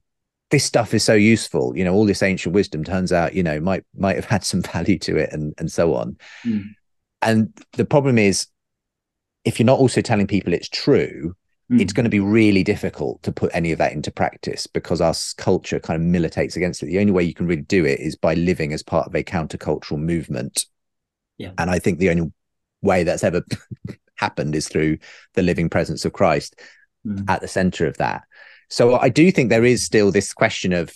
this stuff is so useful you know all this ancient wisdom turns out you know might might have had some (laughs) value to it and and so on mm. and the problem is if you're not also telling people it's true mm. it's going to be really difficult to put any of that into practice because our culture kind of militates against it the only way you can really do it is by living as part of a countercultural movement yeah and i think the only way that's ever (laughs) happened is through the living presence of christ mm. at the center of that. So I do think there is still this question of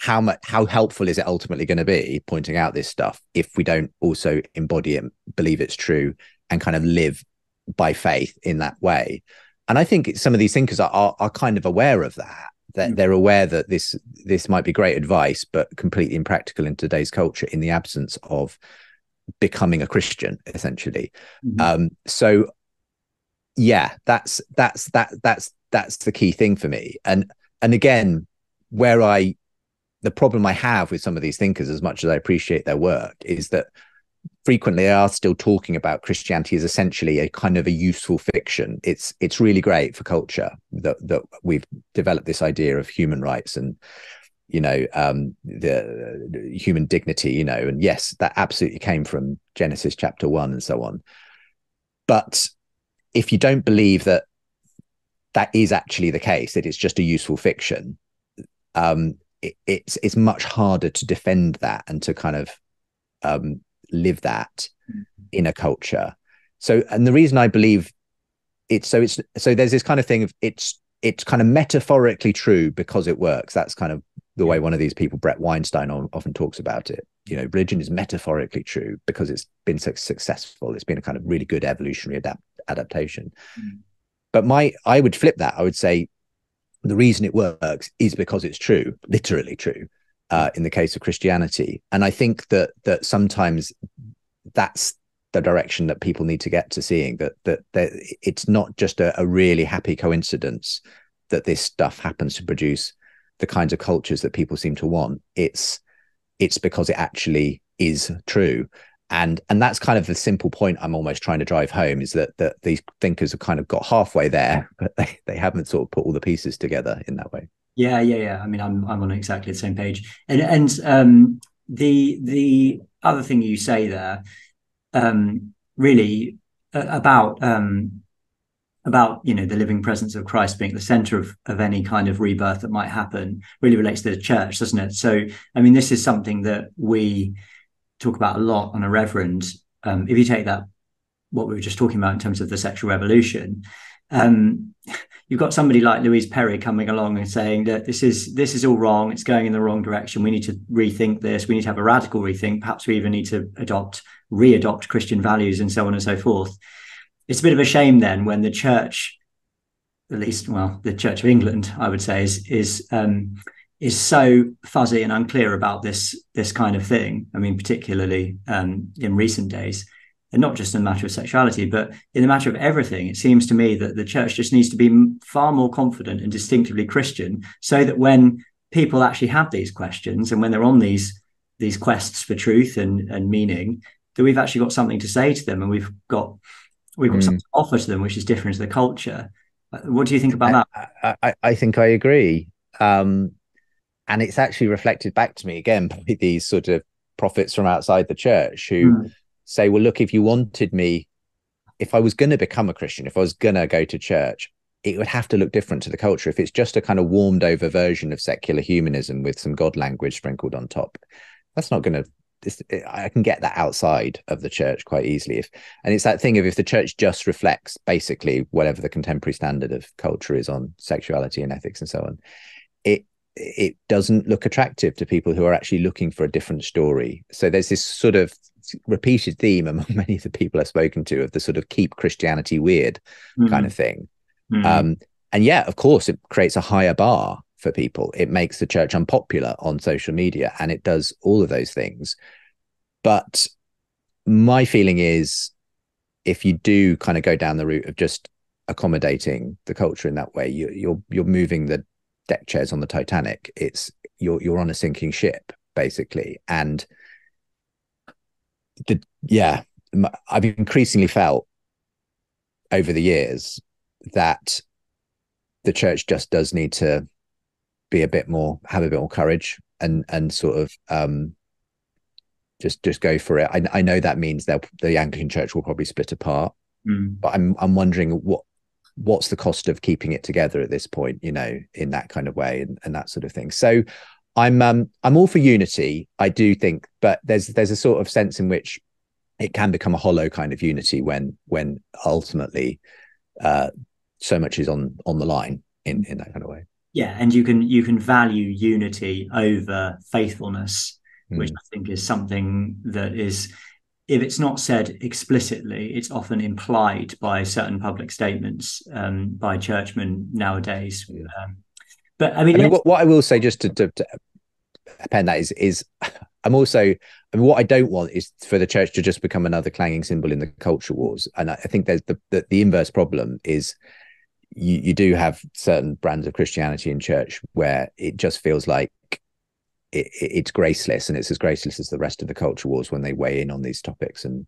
how much how helpful is it ultimately going to be pointing out this stuff if we don't also embody it, believe it's true, and kind of live by faith in that way. And I think some of these thinkers are are, are kind of aware of that. That mm. they're aware that this this might be great advice, but completely impractical in today's culture in the absence of becoming a Christian, essentially. Mm-hmm. Um, so yeah that's that's that that's that's the key thing for me. And and again where i the problem i have with some of these thinkers as much as i appreciate their work is that frequently they are still talking about christianity as essentially a kind of a useful fiction. It's it's really great for culture that that we've developed this idea of human rights and you know um the, human dignity you know and yes that absolutely came from genesis chapter 1 and so on. But if you don't believe that that is actually the case, that it's just a useful fiction, um, it, it's it's much harder to defend that and to kind of um, live that mm-hmm. in a culture. So, and the reason I believe it's so it's so there's this kind of thing of it's it's kind of metaphorically true because it works. That's kind of the way one of these people, Brett Weinstein, often talks about it. You know, religion is metaphorically true because it's been so successful. It's been a kind of really good evolutionary adapt- adaptation. Mm. But my, I would flip that. I would say the reason it works is because it's true, literally true, uh, in the case of Christianity. And I think that that sometimes that's the direction that people need to get to seeing that that, that it's not just a, a really happy coincidence that this stuff happens to produce the kinds of cultures that people seem to want. It's it's because it actually is true and and that's kind of the simple point i'm almost trying to drive home is that that these thinkers have kind of got halfway there (laughs) but they, they haven't sort of put all the pieces together in that way. Yeah yeah yeah. I mean i'm i'm on exactly the same page. And and um the the other thing you say there um really about um about you know the living presence of Christ being at the center of, of any kind of rebirth that might happen really relates to the church, doesn't it? So I mean, this is something that we talk about a lot on Irreverend. Um, if you take that, what we were just talking about in terms of the sexual revolution, um, you've got somebody like Louise Perry coming along and saying that this is this is all wrong. It's going in the wrong direction. We need to rethink this. We need to have a radical rethink. Perhaps we even need to adopt re-adopt Christian values and so on and so forth. It's a bit of a shame then when the church, at least, well, the Church of England, I would say, is is um, is so fuzzy and unclear about this this kind of thing. I mean, particularly um, in recent days, and not just in the matter of sexuality, but in the matter of everything. It seems to me that the church just needs to be far more confident and distinctively Christian, so that when people actually have these questions and when they're on these these quests for truth and and meaning, that we've actually got something to say to them, and we've got we've got mm. something to offer to them, which is different to the culture. Uh, what do you think about that? I, I, I think I agree. Um, and it's actually reflected back to me again (laughs) by these sort of prophets from outside the church who mm. say, well, look, if you wanted me, if I was going to become a Christian, if I was going to go to church, it would have to look different to the culture. If it's just a kind of warmed over version of secular humanism with some God language sprinkled on top, that's not going to I can get that outside of the church quite easily. If and it's that thing of if the church just reflects basically whatever the contemporary standard of culture is on sexuality and ethics and so on, it doesn't look attractive to people who are actually looking for a different story. So there's this sort of repeated theme (laughs) among many of the people I've spoken to of the sort of keep Christianity weird mm-hmm. kind of thing. Mm-hmm. Um, and yeah, of course, it creates a higher bar for people. It makes the church unpopular on social media and it does all of those things. But my feeling is if you do kind of go down the route of just accommodating the culture in that way, you, you're you're moving the deck chairs on the Titanic. It's you're you're on a sinking ship basically, and the yeah, I've increasingly felt over the years that the church just does need to be a bit more have a bit more courage and and sort of um just just go for it i, I know that means that the anglican church will probably split apart mm. but i'm i'm wondering what what's the cost of keeping it together at this point you know in that kind of way and, and that sort of thing so i'm um i'm all for unity i do think but there's there's a sort of sense in which it can become a hollow kind of unity when when ultimately uh so much is on on the line in in that kind of way yeah and you can you can value unity over faithfulness mm. which i think is something that is if it's not said explicitly it's often implied by certain public statements um, by churchmen nowadays yeah. um, but i mean, I mean what, what, i will say just to, to, to append that is is (laughs) i'm also I mean, what I don't want is for the church to just become another clanging cymbal in the culture wars. And I think there's the, the, the inverse problem is you, you do have certain brands of Christianity in church where it just feels like it, it's graceless and it's as graceless as the rest of the culture wars when they weigh in on these topics. And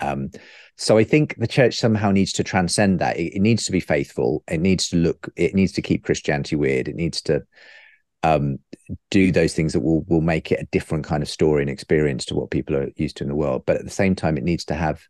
um, so I think the church somehow needs to transcend that. It, it, needs to be faithful. It needs to look. It needs to keep Christianity weird. It needs to um, do those things that will will make it a different kind of story and experience to what people are used to in the world. But at the same time, it needs to have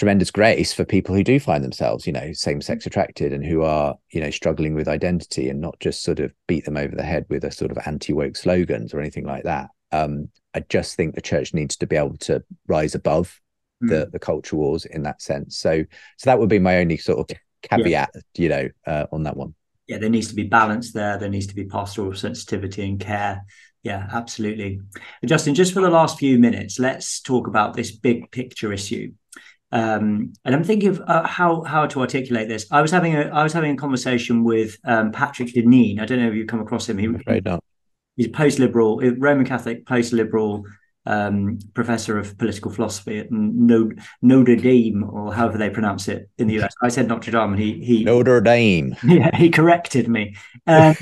tremendous grace for people who do find themselves, you know, same sex attracted and who are, you know, struggling with identity and not just sort of beat them over the head with a sort of anti woke slogans or anything like that. Um, I just think the church needs to be able to rise above mm. the the culture wars in that sense. So, so that would be my only sort of caveat, yeah. you know, uh, on that one. Yeah, there needs to be balance there. There needs to be pastoral sensitivity and care. Yeah, absolutely. Justin, just for the last few minutes, let's talk about this big picture issue um, and I'm thinking of uh, how how to articulate this. I was having a I was having a conversation with um, Patrick Deneen. I don't know if you've come across him. He, not. He's a post liberal, Roman Catholic post liberal um, professor of political philosophy at Notre Dame, or however they pronounce it in the US. I said Notre Dame, and he he (laughs) Notre Dame. (laughs) Yeah, he corrected me. Um,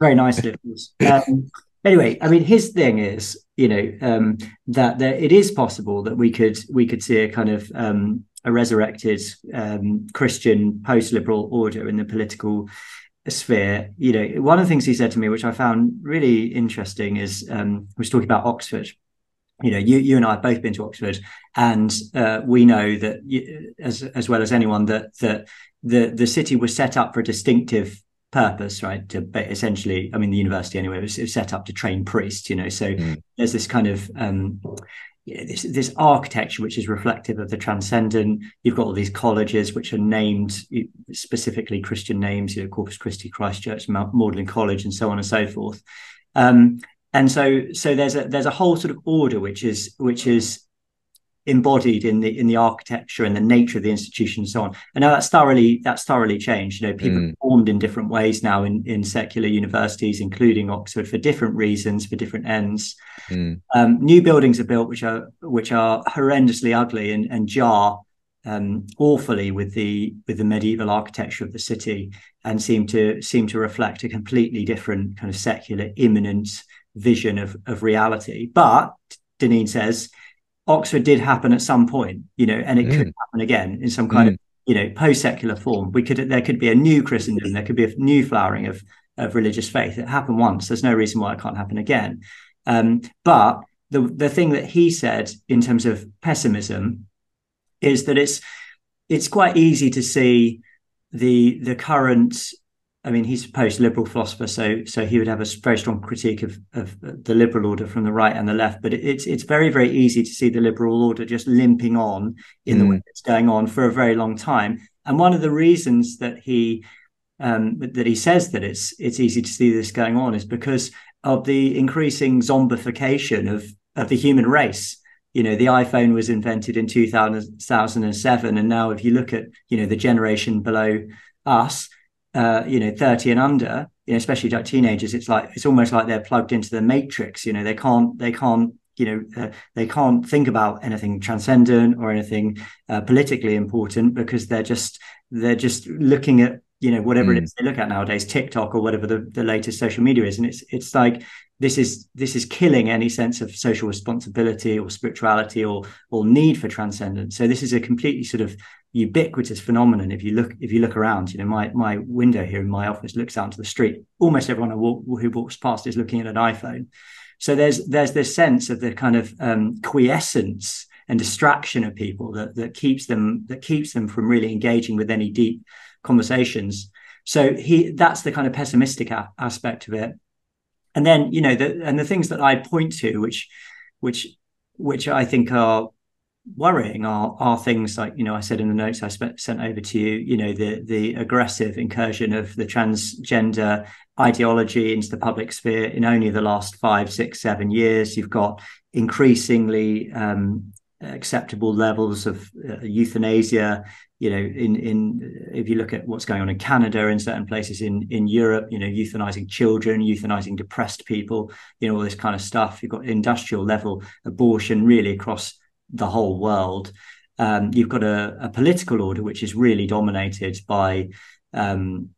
very nicely. (laughs) Um, anyway, I mean, his thing is you know um, that there, it is possible that we could we could see a kind of um, a resurrected um, Christian post-liberal order in the political sphere. You know, one of the things he said to me, which I found really interesting, is um, was talking about Oxford. You know, you you and I have both been to Oxford, and uh, we know that as as well as anyone that that the the city was set up for a distinctive purpose, right? To essentially, I mean, the university anyway was, was set up to train priests, you know. So mm. there's this kind of um, this, this architecture which is reflective of the transcendent. You've got all these colleges which are named specifically Christian names, you know, Corpus Christi, Christ Church, Magdalen College, and so on and so forth. Um, and so, so there's a there's a whole sort of order which is which is embodied in the in the architecture and the nature of the institution and so on. And now that's thoroughly that's thoroughly changed. You know, people mm. formed in different ways now in in secular universities, including Oxford, for different reasons, for different ends. Mm. Um, new buildings are built which are which are horrendously ugly and, and jar um, awfully with the with the medieval architecture of the city and seem to seem to reflect a completely different kind of secular immanent vision of of reality. But Deneen says Oxford did happen at some point, you know, and it mm. could happen again in some kind mm. of you know post secular form. We could there could be a new Christendom, there could be a new flowering of of religious faith. It happened once. There's no reason why it can't happen again. Um, but the the thing that he said in terms of pessimism is that it's it's quite easy to see the the current I mean, he's a post-liberal philosopher, so so he would have a very strong critique of of the liberal order from the right and the left. But it's it's very very easy to see the liberal order just limping on in mm. the way it's going on for a very long time. And one of the reasons that he um, that he says that it's it's easy to see this going on is because of the increasing zombification of of the human race you know the iphone was invented in 2007 and now if you look at you know the generation below us uh, you know 30 and under you know especially like teenagers it's like it's almost like they're plugged into the matrix you know they can't they can't you know uh, they can't think about anything transcendent or anything uh, politically important because they're just they're just looking at you know whatever mm. it is they look at nowadays tiktok or whatever the, the latest social media is and it's it's like this is this is killing any sense of social responsibility or spirituality or or need for transcendence so this is a completely sort of ubiquitous phenomenon if you look if you look around you know my my window here in my office looks out to the street. Almost everyone who, walk, who walks past is looking at an iphone. So there's there's this sense of the kind of um, quiescence and distraction of people that that keeps them that keeps them from really engaging with any deep conversations. So he that's the kind of pessimistic a- aspect of it. And then you know the and the things that I point to, which which which I think are worrying are are things like you know I said in the notes I sent over to you you know the the aggressive incursion of the transgender ideology into the public sphere in only the last five six seven years. You've got increasingly um, acceptable levels of uh, euthanasia you know in in if you look at what's going on in Canada in certain places in in Europe you know euthanizing children euthanizing depressed people you know all this kind of stuff. You've got industrial level abortion really across the whole world um, you've got a, a, political order which is really dominated by um,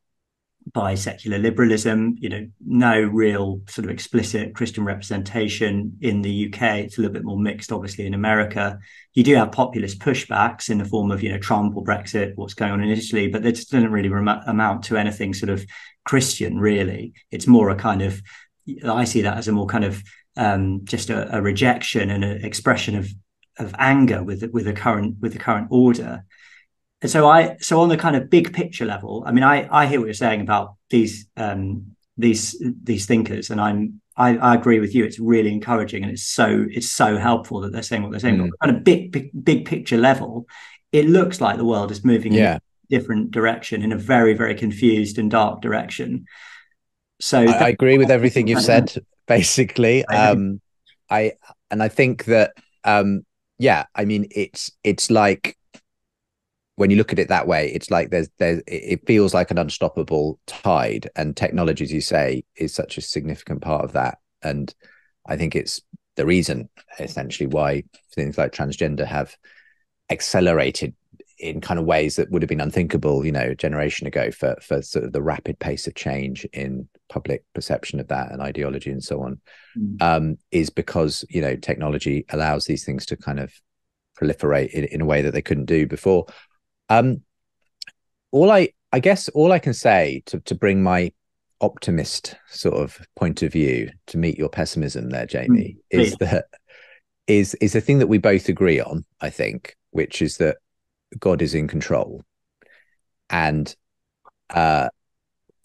by secular liberalism, you know, no real sort of explicit Christian representation in the UK. It's a little bit more mixed, obviously, in America. You do have populist pushbacks in the form of, you know, Trump or Brexit, what's going on in Italy, but it doesn't really rem- amount to anything sort of Christian, really. It's more a kind of, I see that as a more kind of um, just a, a rejection and an expression of of anger with with the current with the current order and so I so on the kind of big picture level, I mean, I I hear what you're saying about these um these these thinkers, and I'm I, I agree with you. It's really encouraging, and it's so it's so helpful that they're saying what they're saying. Mm. But on a big, big big picture level, it looks like the world is moving yeah. in a different direction, in a very very confused and dark direction. So I, I agree with everything you've (laughs) said. Basically, um, I and I think that um, yeah, I mean it's it's like when you look at it that way, it's like there's there's it feels like an unstoppable tide, and technology, as you say, is such a significant part of that. And I think it's the reason essentially why things like transgender have accelerated in kind of ways that would have been unthinkable, you know, a generation ago for for sort of the rapid pace of change in public perception of that and ideology and so on, mm. um, is because you know technology allows these things to kind of proliferate in, in a way that they couldn't do before. Um, all I, I guess, all I can say to to bring my optimist sort of point of view to meet your pessimism there, Jamie, mm, is that is is the thing that we both agree on. I think, which is that God is in control, and uh,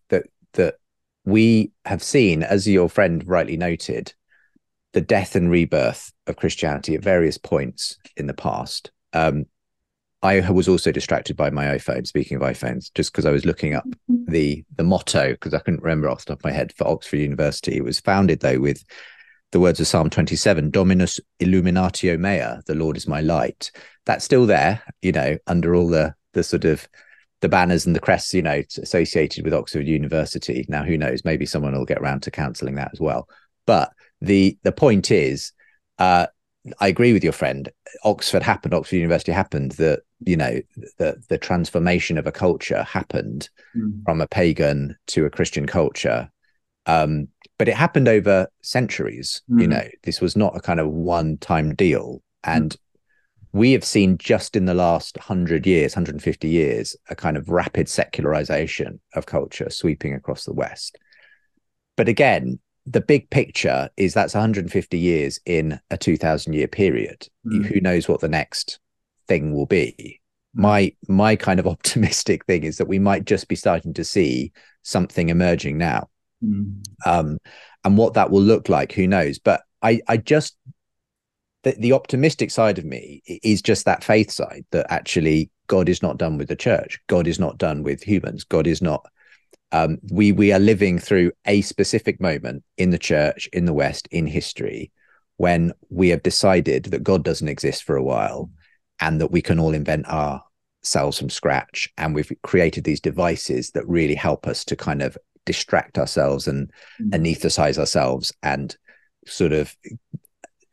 that that we have seen, as your friend rightly noted, the death and rebirth of Christianity at various points in the past. Um, I was also distracted by my iPhone. Speaking of iPhones, just because I was looking up mm-hmm. the the motto because I couldn't remember off the top of my head for Oxford University. It was founded though with the words of Psalm 27, Dominus illuminatio mea, the Lord is my light. That's still there, you know, under all the the sort of the banners and the crests, you know, associated with Oxford University. Now, who knows? Maybe someone will get around to cancelling that as well. But the the point is, uh, I agree with your friend. Oxford happened. Oxford University happened. That you know the the transformation of a culture happened mm. from a pagan to a Christian culture. Um, but it happened over centuries. Mm. You know, this was not a kind of one time deal, and mm we have seen just in the last 100 years 150 years a kind of rapid secularization of culture sweeping across the west but again the big picture is that's 150 years in a 2000 year period mm. who knows what the next thing will be hmm. my my kind of (laughs) optimistic thing is that we might just be starting to see something emerging now mm. um, and what that will look like who knows but i i just the, the optimistic side of me is just that faith side that actually God is not done with the church. God is not done with humans. God is not. Um, we we are living through a specific moment in the church in the West in history when we have decided that God doesn't exist for a while and that we can all invent ourselves from scratch. And we've created these devices that really help us to kind of distract ourselves and mm. anesthetize ourselves and sort of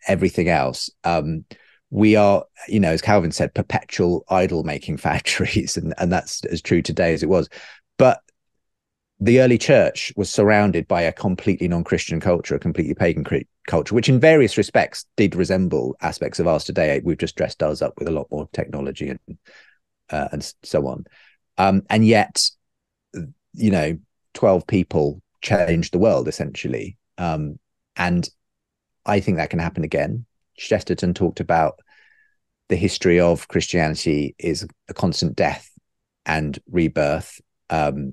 everything else. Um, we are, you know, as Calvin said, perpetual idol making (laughs) factories, and, and that's as true today as it was. But the early church was surrounded by a completely non-Christian culture, a completely pagan culture, which in various respects did resemble aspects of ours today. We've just dressed ours up with a lot more technology and uh, and so on. Um, and yet, you know, twelve people changed the world essentially. Um, and I think that can happen again. Chesterton talked about the history of Christianity is a constant death and rebirth, um,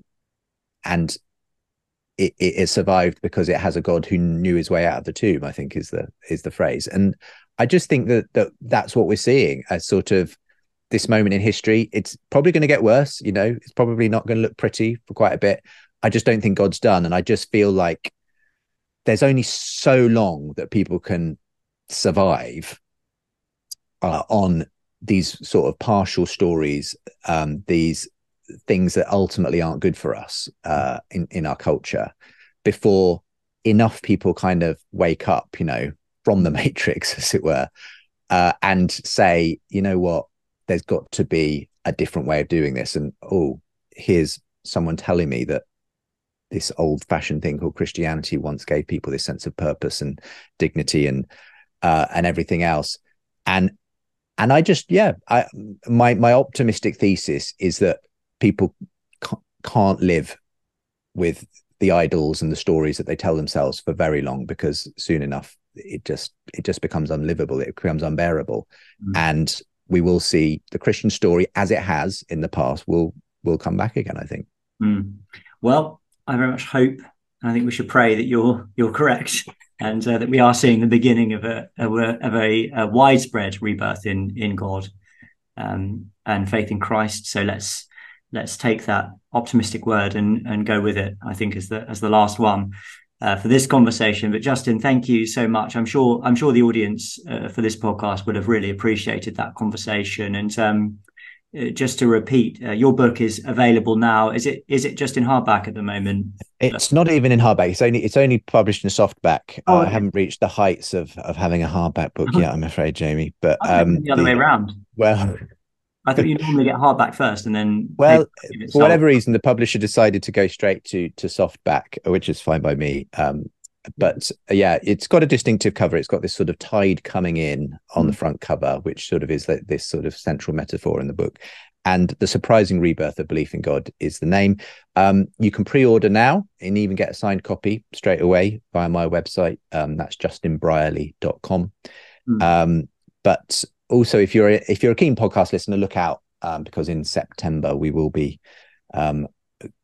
and it, it, survived because it has a God who knew his way out of the tomb. I think is the is the phrase, and I just think that that that's what we're seeing as sort of this moment in history. It's probably going to get worse. You know, it's probably not going to look pretty for quite a bit. I just don't think God's done, and I just feel like there's only so long that people can survive uh, on these sort of partial stories, um, these things that ultimately aren't good for us uh, in in our culture, before enough people kind of wake up, you know, from the (laughs) matrix, as it were, uh, and say, you know what, there's got to be a different way of doing this, and oh, here's someone telling me that this old fashioned thing called Christianity once gave people this sense of purpose and dignity and uh, and everything else. And and I just yeah, I my my optimistic thesis is that people can't live with the idols and the stories that they tell themselves for very long because soon enough it just it just becomes unlivable it becomes unbearable mm. and we will see the christian story as it has in the past will will come back again i think mm. well I very much hope, and I think we should pray that you're you're correct, and uh, that we are seeing the beginning of a of a, a widespread rebirth in in God um, and faith in Christ. So let's let's take that optimistic word and and go with it. I think as the as the last one. Uh, for this conversation. But Justin, thank you so much. I'm sure I'm sure the audience uh, for this podcast would have really appreciated that conversation. And um, uh, just to repeat, uh, your book is available now. Is it is it just in hardback at the moment? It's not even in hardback. It's only it's only published in softback. Oh, okay. I haven't reached the heights of of having a hardback book uh-huh. yet. I'm afraid, Jamie. But um, the other the, way around. Well. I thought you normally get hardback first, and then well, for whatever reason, the publisher decided to go straight to to softback, which is fine by me. Um, but yeah, it's got a distinctive cover. It's got this sort of tide coming in on mm. the front cover, which sort of is this sort of central metaphor in the book. And the surprising rebirth of belief in God is the name. Um, you can pre-order now and even get a signed copy straight away via my website. Um, that's justinbrierley.com. Mm. Um, but also, if you're a, if you're a keen podcast listener, look out um, because in September we will be um,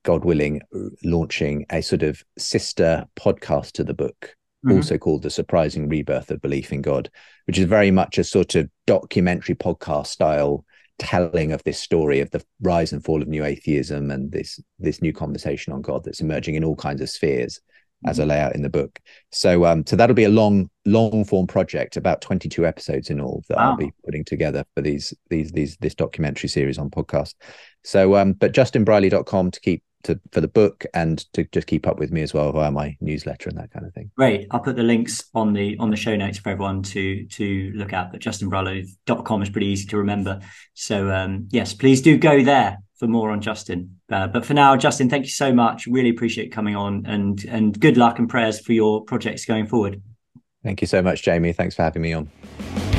God willing, launching a sort of sister podcast to the book, mm-hmm. also called The Surprising Rebirth of Belief in God, which is very much a sort of documentary podcast style telling of this story of the rise and fall of new atheism and this this new conversation on God that's emerging in all kinds of spheres. As a layout in the book. So um, so that'll be a long long form project, about 22 episodes in all that wow. I'll be putting together for these these these this documentary series on podcast. So um, but justinbrierley.com to keep to for the book and to just keep up with me as well via my newsletter and that kind of thing. Great. I'll put the links on the on the show notes for everyone to to look at. But justinbrierley.com is pretty easy to remember. So um, yes, please do go there for more on Justin. Uh, but for now, Justin, thank you so much. Really appreciate coming on and and good luck and prayers for your projects going forward. Thank you so much, Jamie. Thanks for having me on.